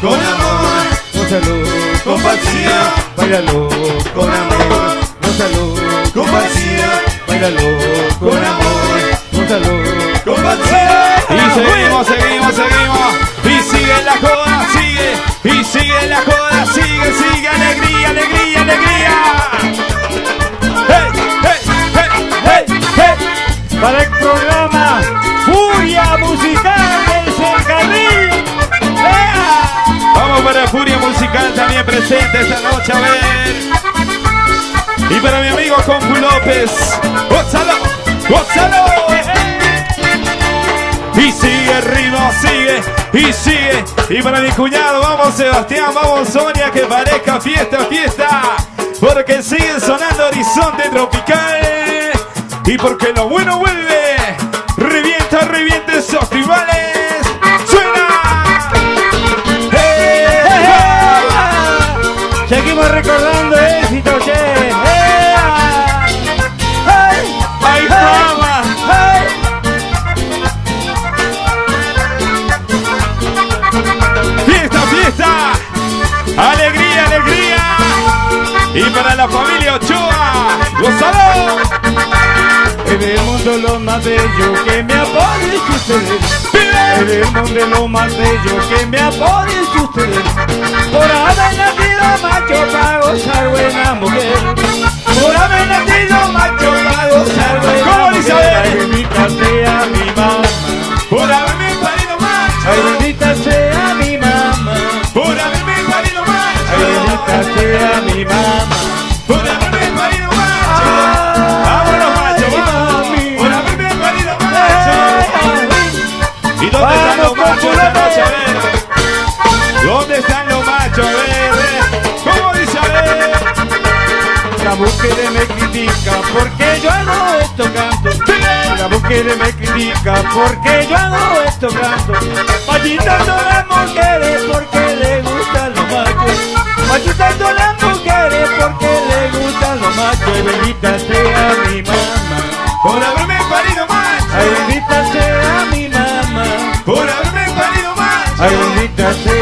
Con amor. Gózalo con pasión, bailalo con amor. Gózalo con pasión, bailalo con amor. Gózalo con pasión. Y seguimos, seguimos, seguimos. Y sigue la joda, sigue, y sigue la joda. Presente esta noche, a ver. Y para mi amigo Confu López, Gonzalo, Gonzalo. Y sigue el sigue, y sigue. Y para mi cuñado, vamos Sebastián, vamos Sonia, que parezca fiesta, fiesta. Porque sigue sonando Horizonte Tropical. Y porque lo bueno vuelve. Revienta, revienta esos tribales. En el mundo lo más bello que me ha podido suceder. En el mundo lo más bello que me ha podido suceder. Por haber nacido macho para gozar buena mujer. Por haber nacido macho para gozar buena ¿Cómo mujer. Ay, bendita sea mi mamá. Por haberme parido macho. Ay, bendita sea mi mamá. Por haberme parido macho. Ay, bendita sea mi mamá. Mujer me critica porque yo hago esto canto. La mujer me critica porque yo hago esto canto. Machitando las mujeres porque le gustan los machos. Machitando las mujeres porque le gustan los machos. Ay, bendita sea mi mamá. Por haberme parido macho. Ay, bendita sea mi mamá. Por haberme parido macho. Ay, bendita sea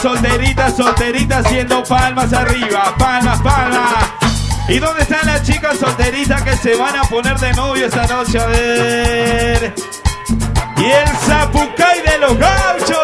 solteritas, solteritas haciendo palmas arriba. Palmas, palmas. ¿Y dónde están las chicas solteritas que se van a poner de novio esta noche? A ver. Y el Zapucay de los gauchos.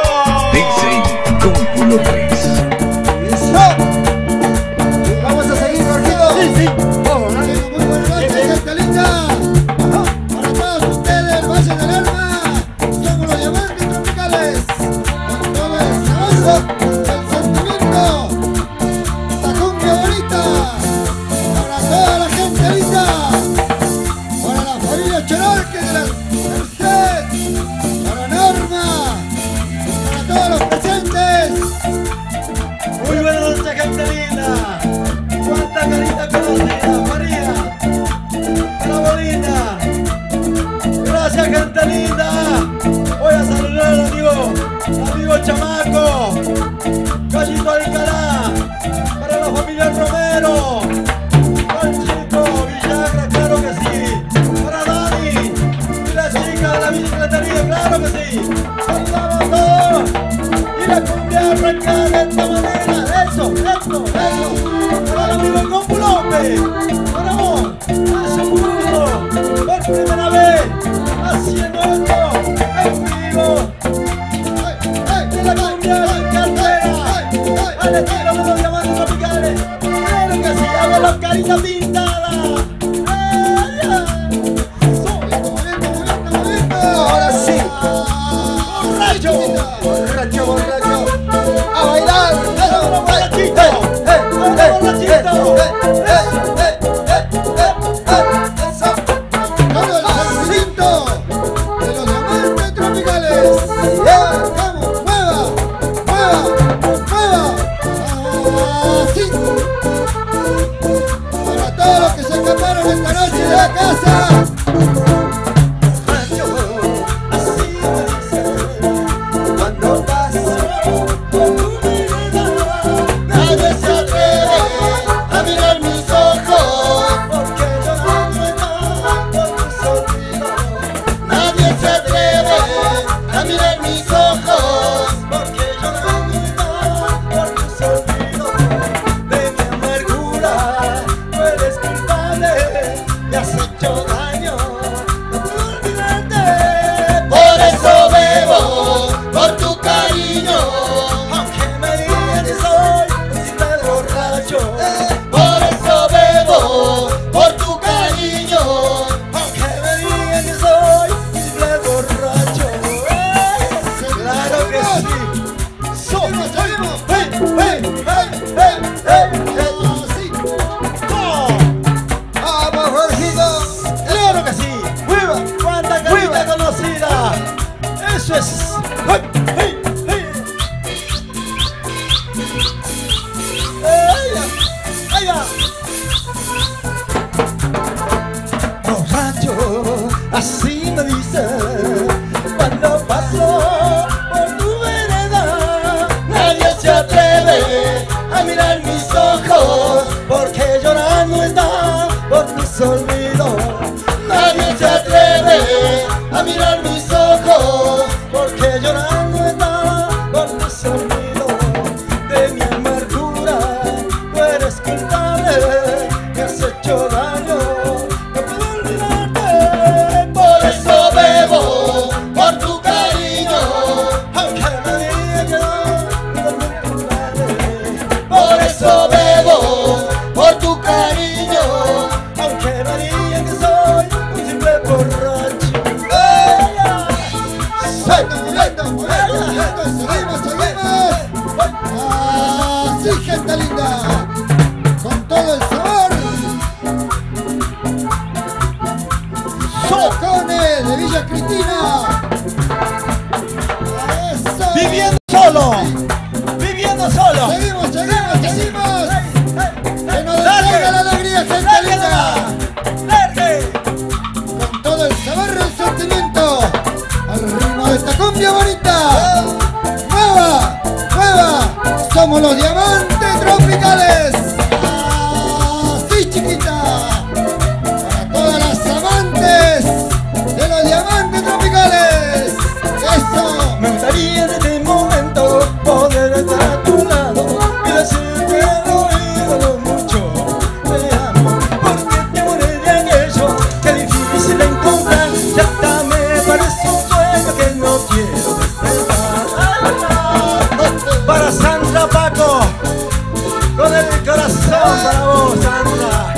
campeón para vos, Sandra.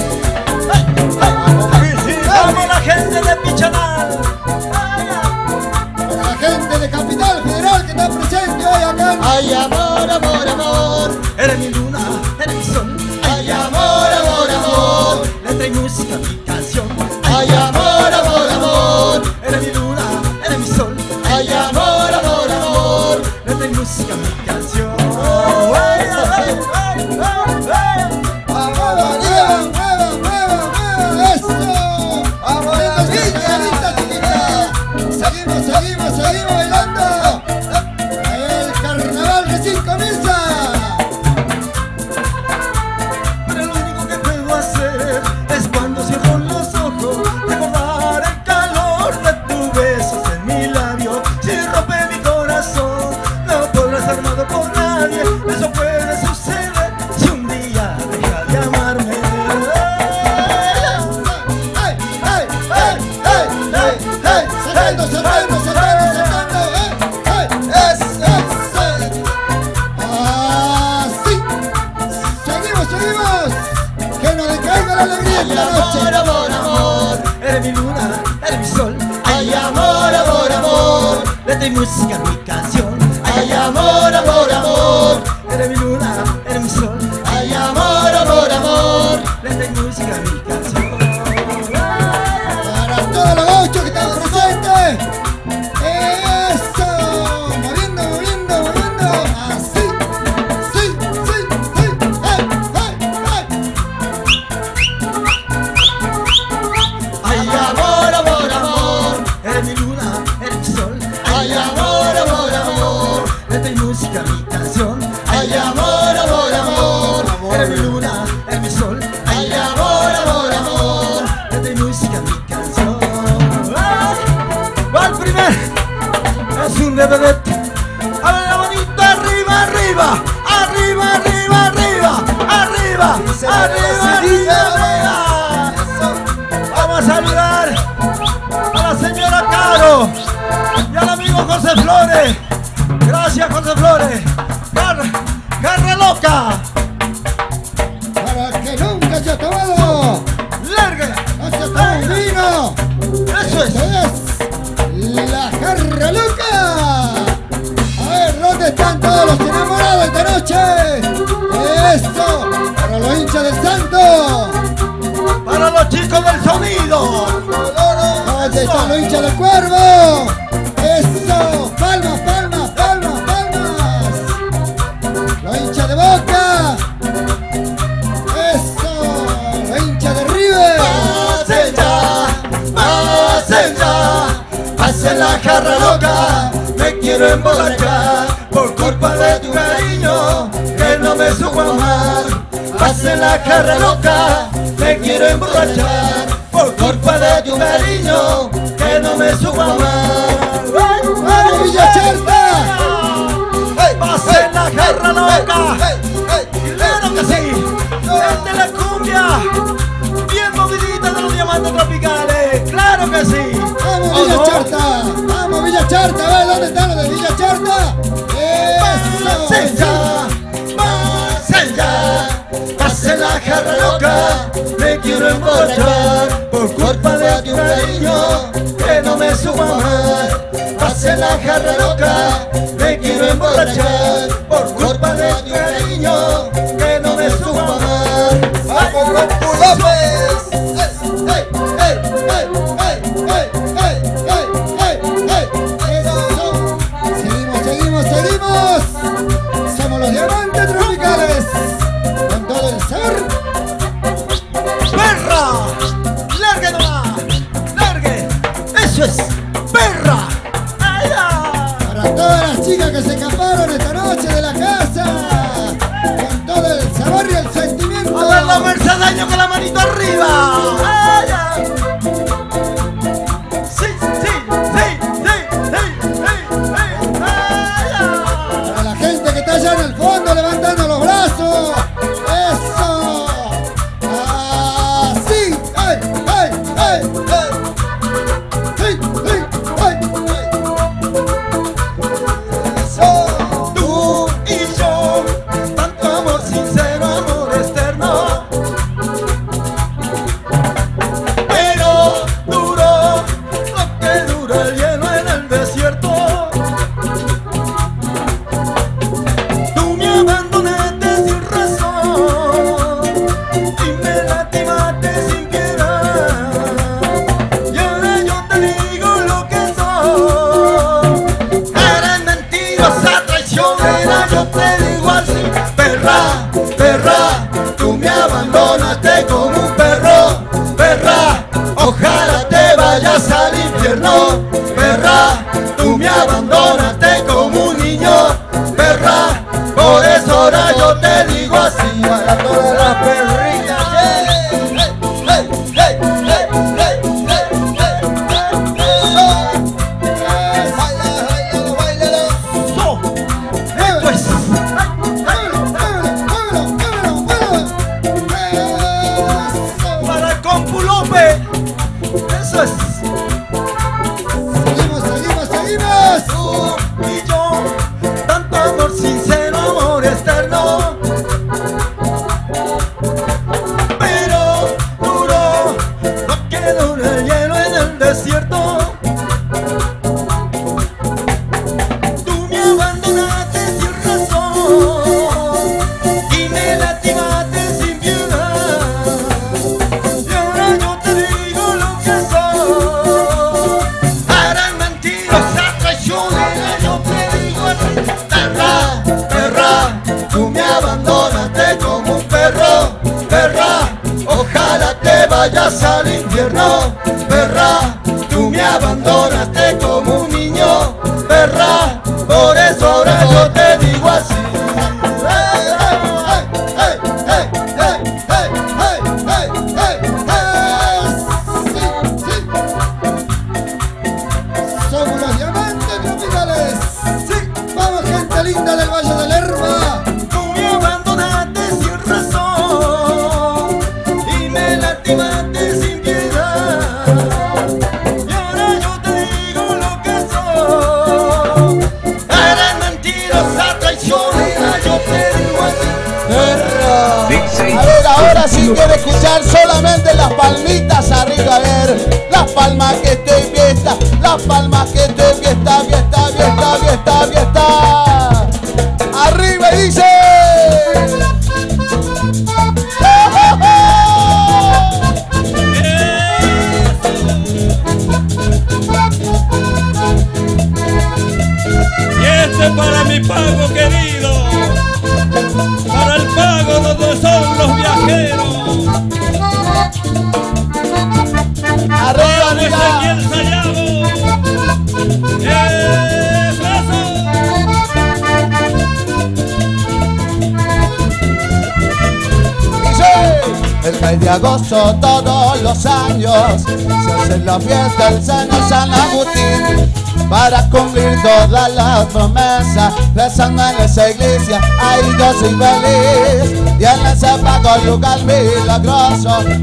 Vamos la gente de Pichonal. Para la gente de Capital Federal que está presente hoy acá. Ay, amor, amor, amor. Eres mi luna, eres mi sol. Ay, amor, amor, amor. Letra y música.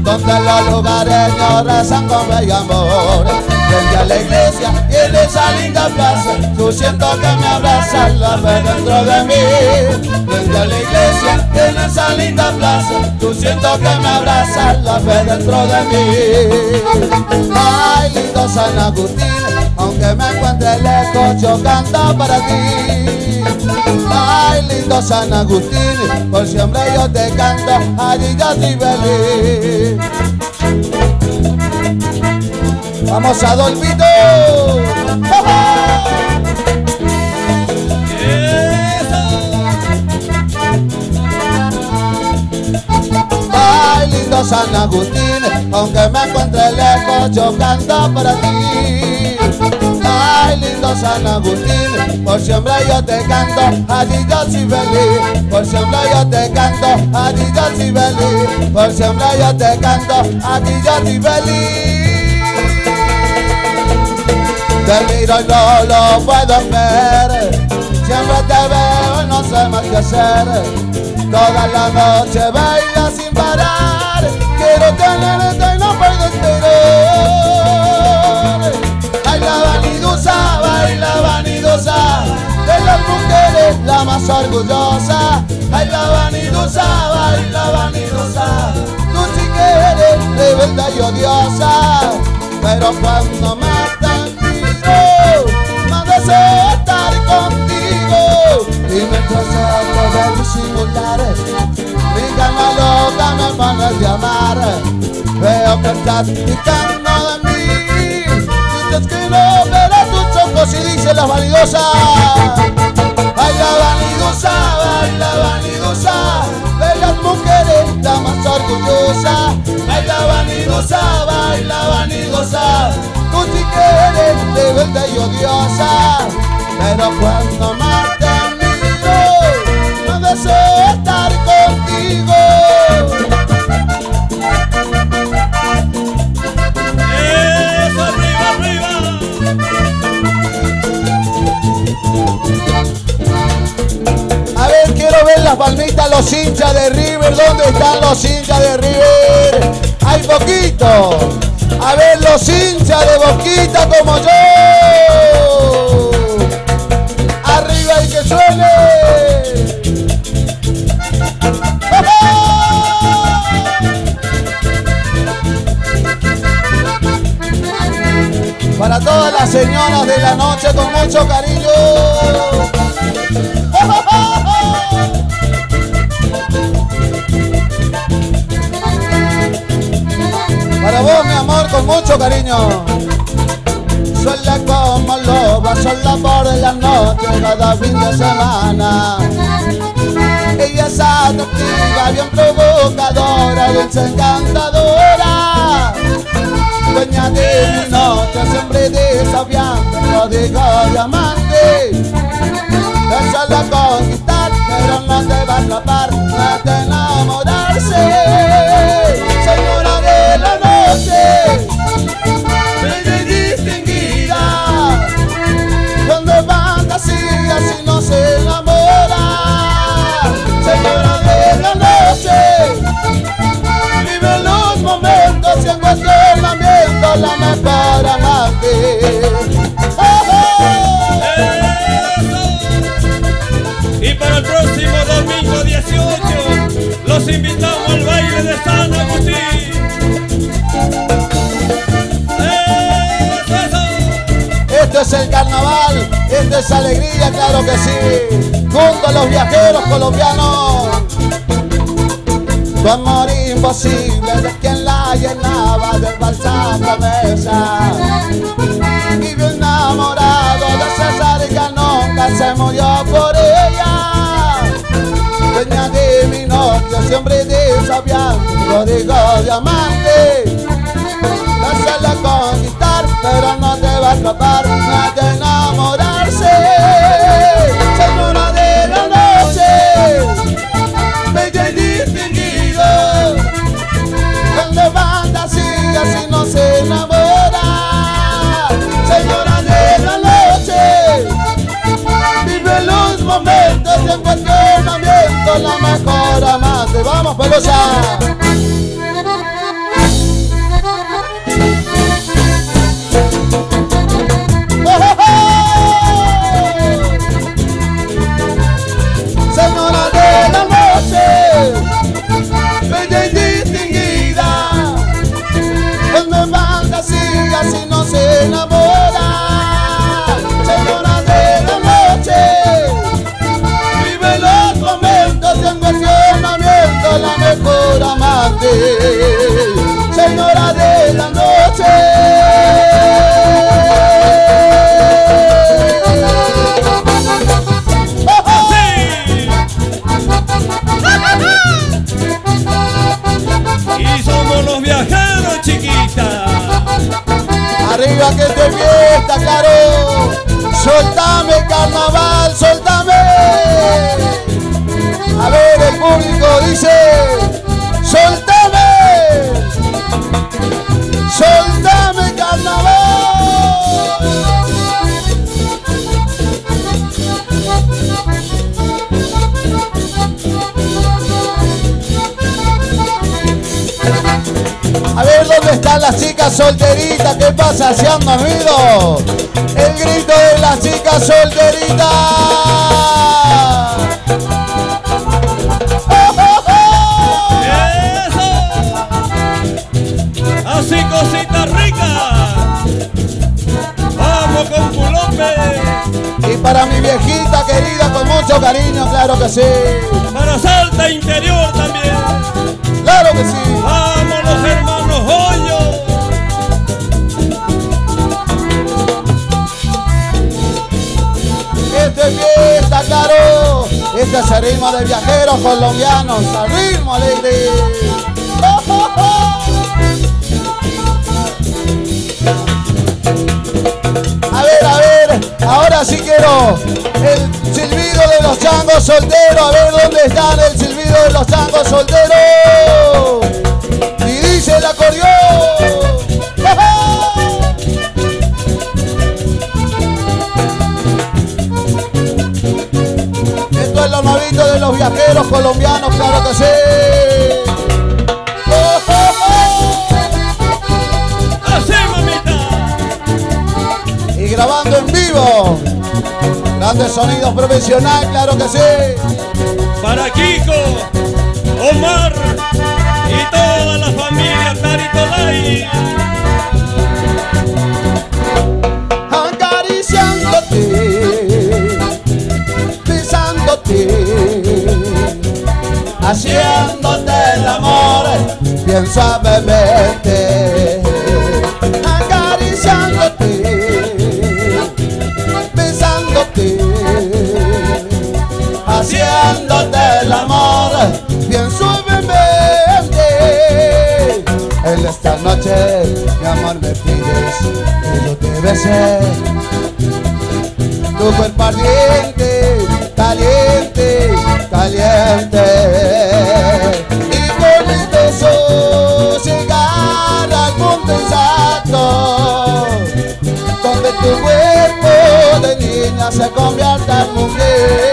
Donde los lugareños rezan con y amor. Frente a la iglesia y en esa linda plaza tú siento que me abraza la fe dentro de mí. Frente a la iglesia y en esa linda plaza tú siento que me abraza la fe dentro de mí. Ay lindo San Agustín aunque me encuentre lejos yo canto para ti ay lindo San Agustín por siempre yo te canto allí yo estoy feliz Vamos a Dolpito. Ay, lindo San Agustín, aunque me encuentre lejos, yo canto para ti. Ay, lindo San Agustín, por siempre yo te canto, allí yo soy feliz. Por siempre yo te canto, allí yo soy feliz. Por siempre yo te canto, allí yo soy feliz. Te miro y no lo puedo ver Siempre te veo y no sé más qué hacer Toda la noche baila sin parar Quiero tenerte la más orgullosa. Baila vanidosa, baila vanidosa. Tú sí que eres rebelde y odiosa. Pero cuando me más deseo estar contigo. Y mientras de disimular mi calma loca me pones de amar veo que estás picando de mí. Dices que no verás tus ojos y dice la vanidosa baila vanidosa de las mujeres la más orgullosa. Baila vanidosa baila vanidosa. Tú sí que eres rebelde y odiosa Pero cuando más palmitas, los hinchas de River. ¿Dónde están los hinchas de River? Hay poquito. A ver, los hinchas de Boquita como yo. Arriba y que suene. Para todas las señoras de la noche con mucho cariño. Mucho cariño. Suela como loba, sola por la noche, cada fin de semana. Ella es atractiva, bien provocadora, dulce encantadora. Dueña de mi noche, siempre desafiante, no digo diamante. Déjala conquistar, pero no te va a atrapar, no te enamorarse. Señora de la noche, fantasía si no se enamora. Señora de la noche, vive los momentos y en cuestionamiento la mejor amante. Y para el próximo domingo 18 Es el carnaval, esto es alegría, claro que sí. Junto a los viajeros colombianos. Tu amor imposible de quien la llenaba de. Vive enamorado de César que nunca se murió por ella. Dueña de mi noche, siempre desafiante, código diamante. escapar, de enamorarse. Señora de la noche, bella y distinguida, cuando fantasía si no se enamora. Señora de la noche, vive los momentos y en cualquier momento la mejor amante. Vamos, pelosa. Arriba que te fiesta, claro. Soltame carnaval, soltame. A ver, el público dice, dónde están las chicas solteritas, ¿qué pasa? ¿Se han dormido? El grito de las chicas solteritas. Así cositas ricas. Vamos con Pulope. Y para mi viejita querida con mucho cariño, claro que sí. Para Salta Interior también. Claro que sí. Vamos los hermanos Es fiesta, claro. Este es el ritmo de viajeros colombianos. Al ritmo. A ver, a ver, ahora sí quiero el silbido de los changos solteros. A ver dónde están el silbido de los changos solteros. Y dice el acordeón. De los viajeros colombianos, claro que sí. Así, mamita. Y grabando en vivo. Grandes sonidos profesional, claro que sí. Para Kiko, Omar y toda la familia Carito bien suavemente, acariciándote, besándote, haciéndote el amor bien suavemente. En esta noche, mi amor, me pides que yo te bese. Tu cuerpo ardiente, tu cuerpo de niña se convierta en mujer.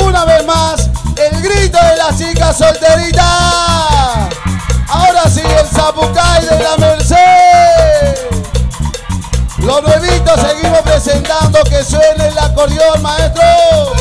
una vez más el grito de la chica solterita. Ahora sí, el Zapucay de la Merced. Los nuevitos seguimos presentando que suene el acordeón, maestro.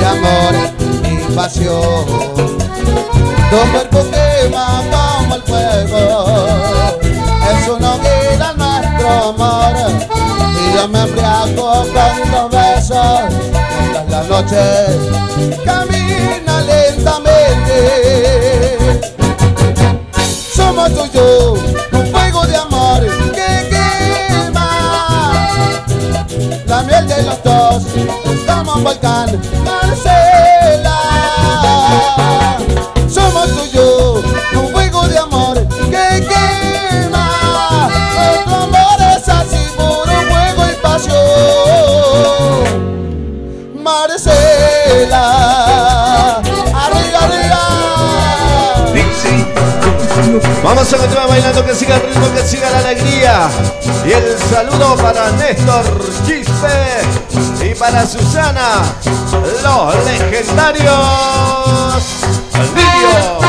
de amor y pasión. Dos cuerpos queman como el fuego, es una vida nuestro amor. Y yo me embriago con los besos, tras la noche camina lentamente. Somos tú y yo, un fuego de amor que quema. La miel de los dos es como un volcán Vamos a continuar bailando, que siga el ritmo, que siga la alegría. Y el saludo para Néstor Quispe y para Susana, los legendarios. Lidio.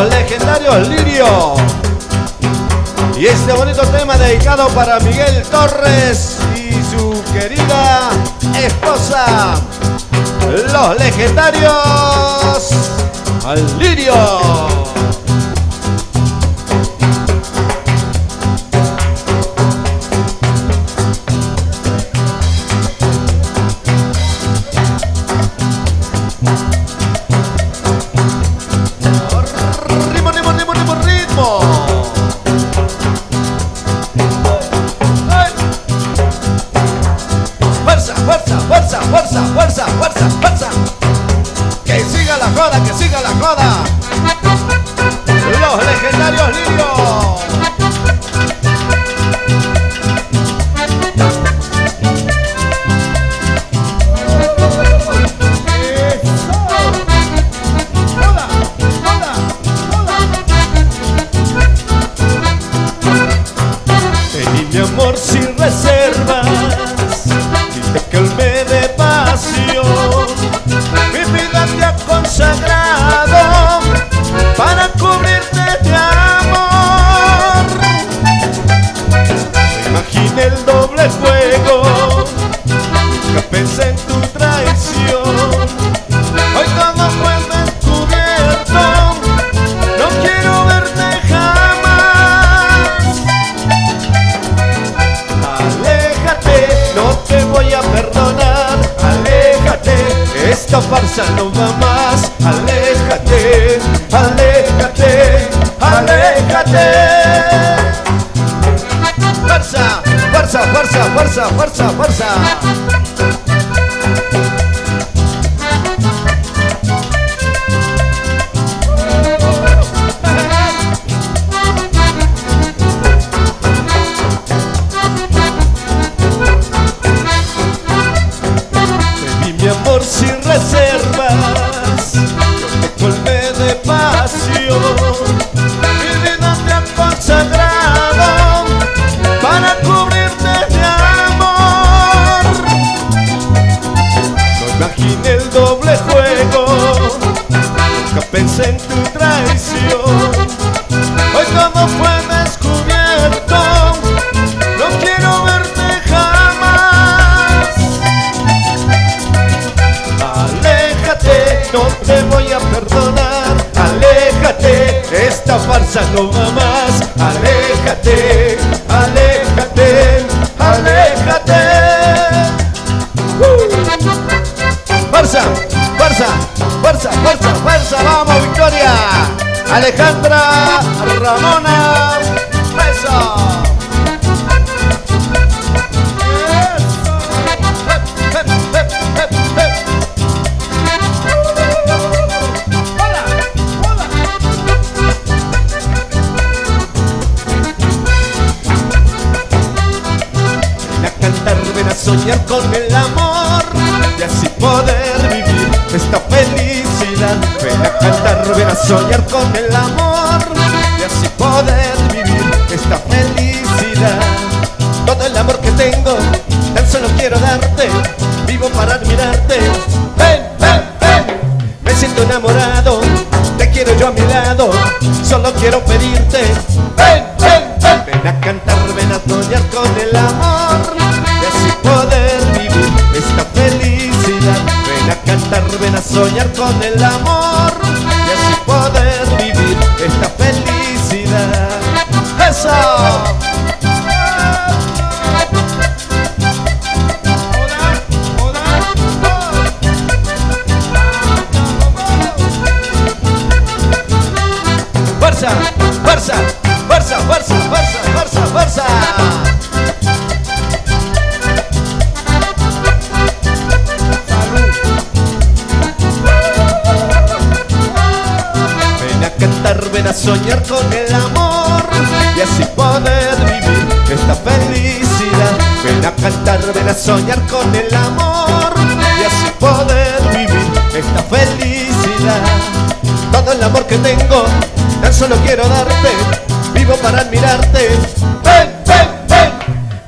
los legendarios Lirio. Y este bonito tema dedicado para Miguel Torres y su querida esposa, los legendarios Lirio. Tengo, tan solo quiero darte, vivo para admirarte. Ven, ven, ven,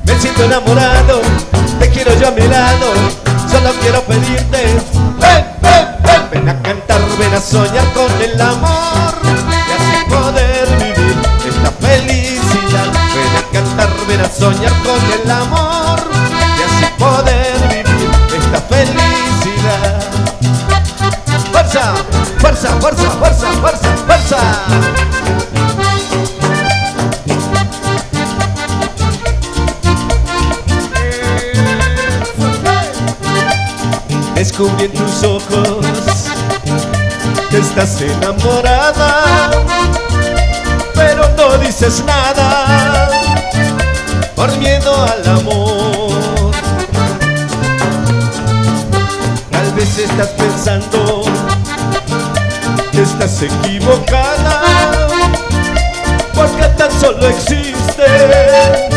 me siento enamorado, te quiero yo a mi lado, solo quiero pedirte. Ven, ven, ven, ven a cantar, ven a soñar con el amor estás enamorada, pero no dices nada por miedo al amor. Tal vez estás pensando que estás equivocada, porque tan solo existe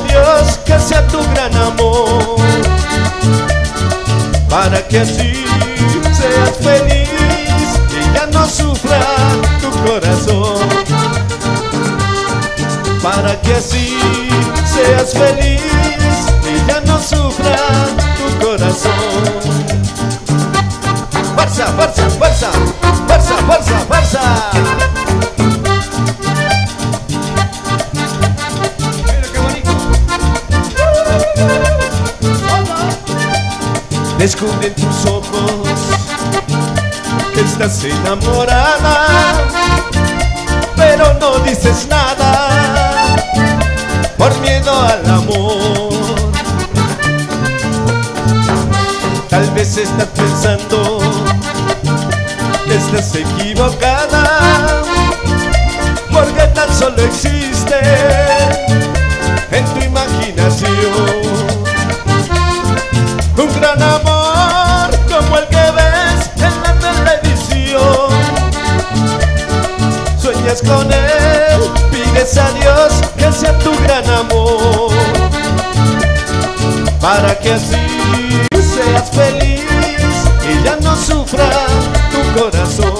Dios que sea tu gran amor, para que así seas feliz y ya no sufra tu corazón. Para que así seas feliz y ya no sufra tu corazón. Fuerza, fuerza, fuerza, fuerza, fuerza, fuerza. Descubre en tus ojos que estás enamorada, pero no dices nada por miedo al amor. Tal vez estás pensando que estás equivocada, porque tan solo existe Con él, pides a Dios que sea tu gran amor, para que así seas feliz y ya no sufra tu corazón.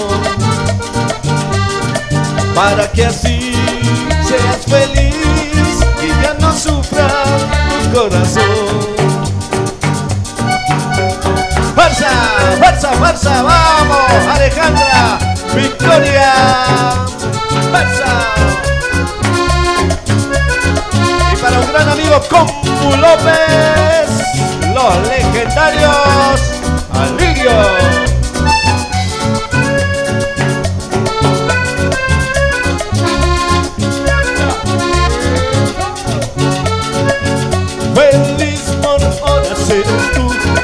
Para que así seas feliz y ya no sufra tu corazón. ¡Fuerza! ¡Fuerza, fuerza! ¡Vamos! Alejandra, Victoria, Y para un gran amigo Compu López, los legendarios Alirio.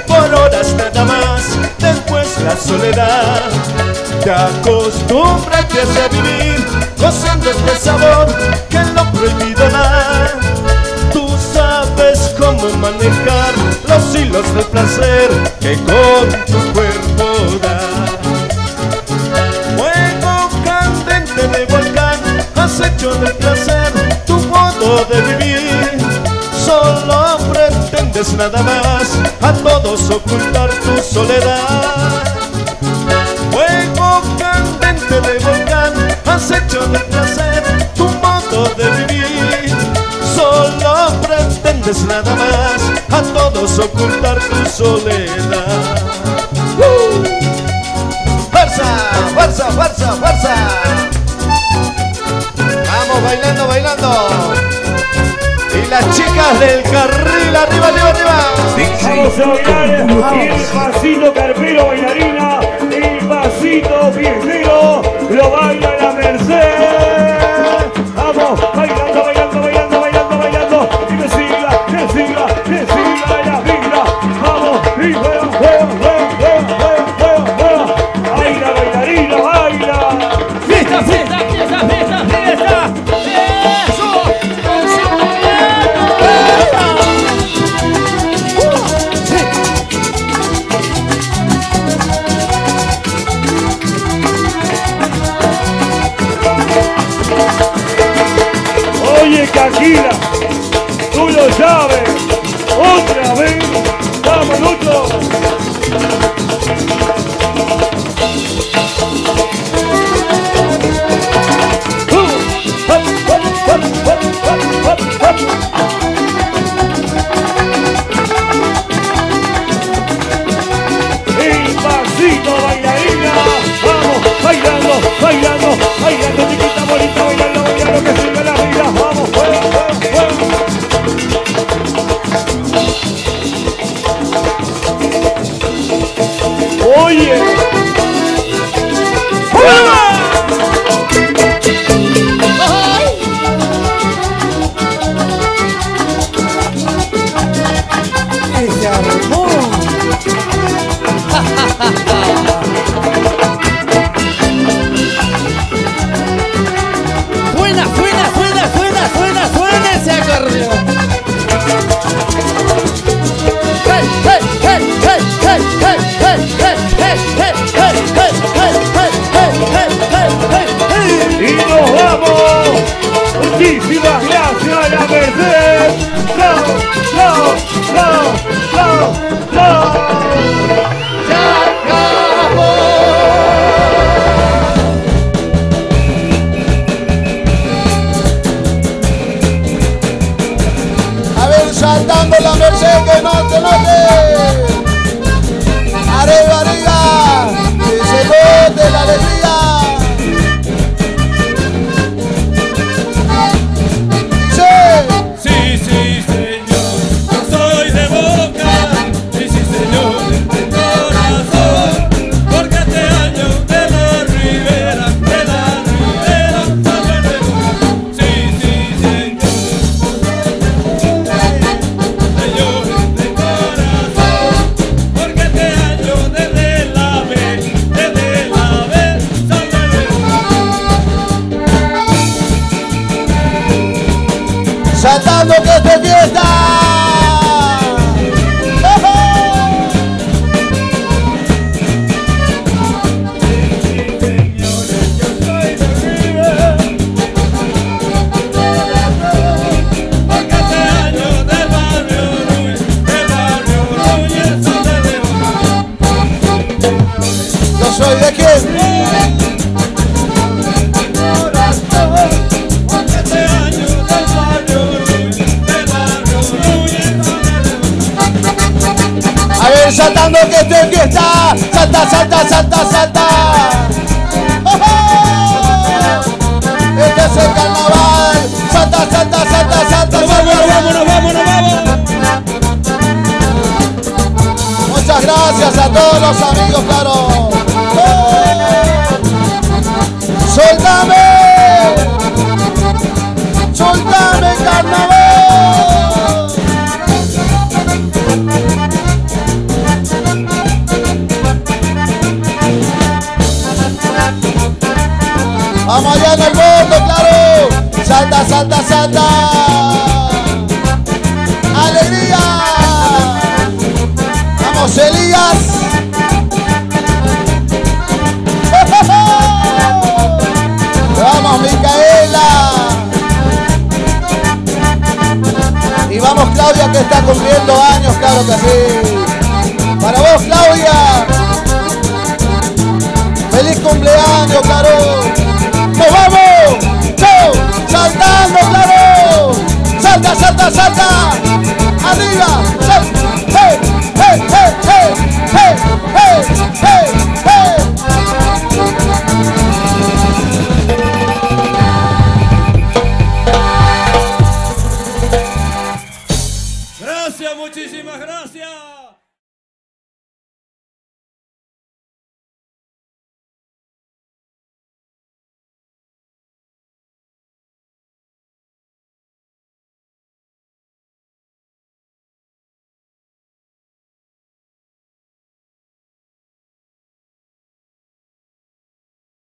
Por horas nada más, después la soledad. Te acostumbraste a vivir, gozando este sabor que lo prohibido da. Tú sabes cómo manejar los hilos del placer que con tu cuerpo da. Fuego candente de volcán, has hecho del placer tu modo de vivir. Solo pretendes nada más a todos ocultar tu soledad. Has hecho del placer tu modo de vivir. Solo pretendes nada más a todos ocultar tu soledad. ¡Fuerza! ¡Fuerza, fuerza, fuerza! Vamos bailando, bailando. Y las chicas del carril, arriba, arriba, arriba. Vamos a bailar el bailarina, pasito fiestero, lo baila la Merced.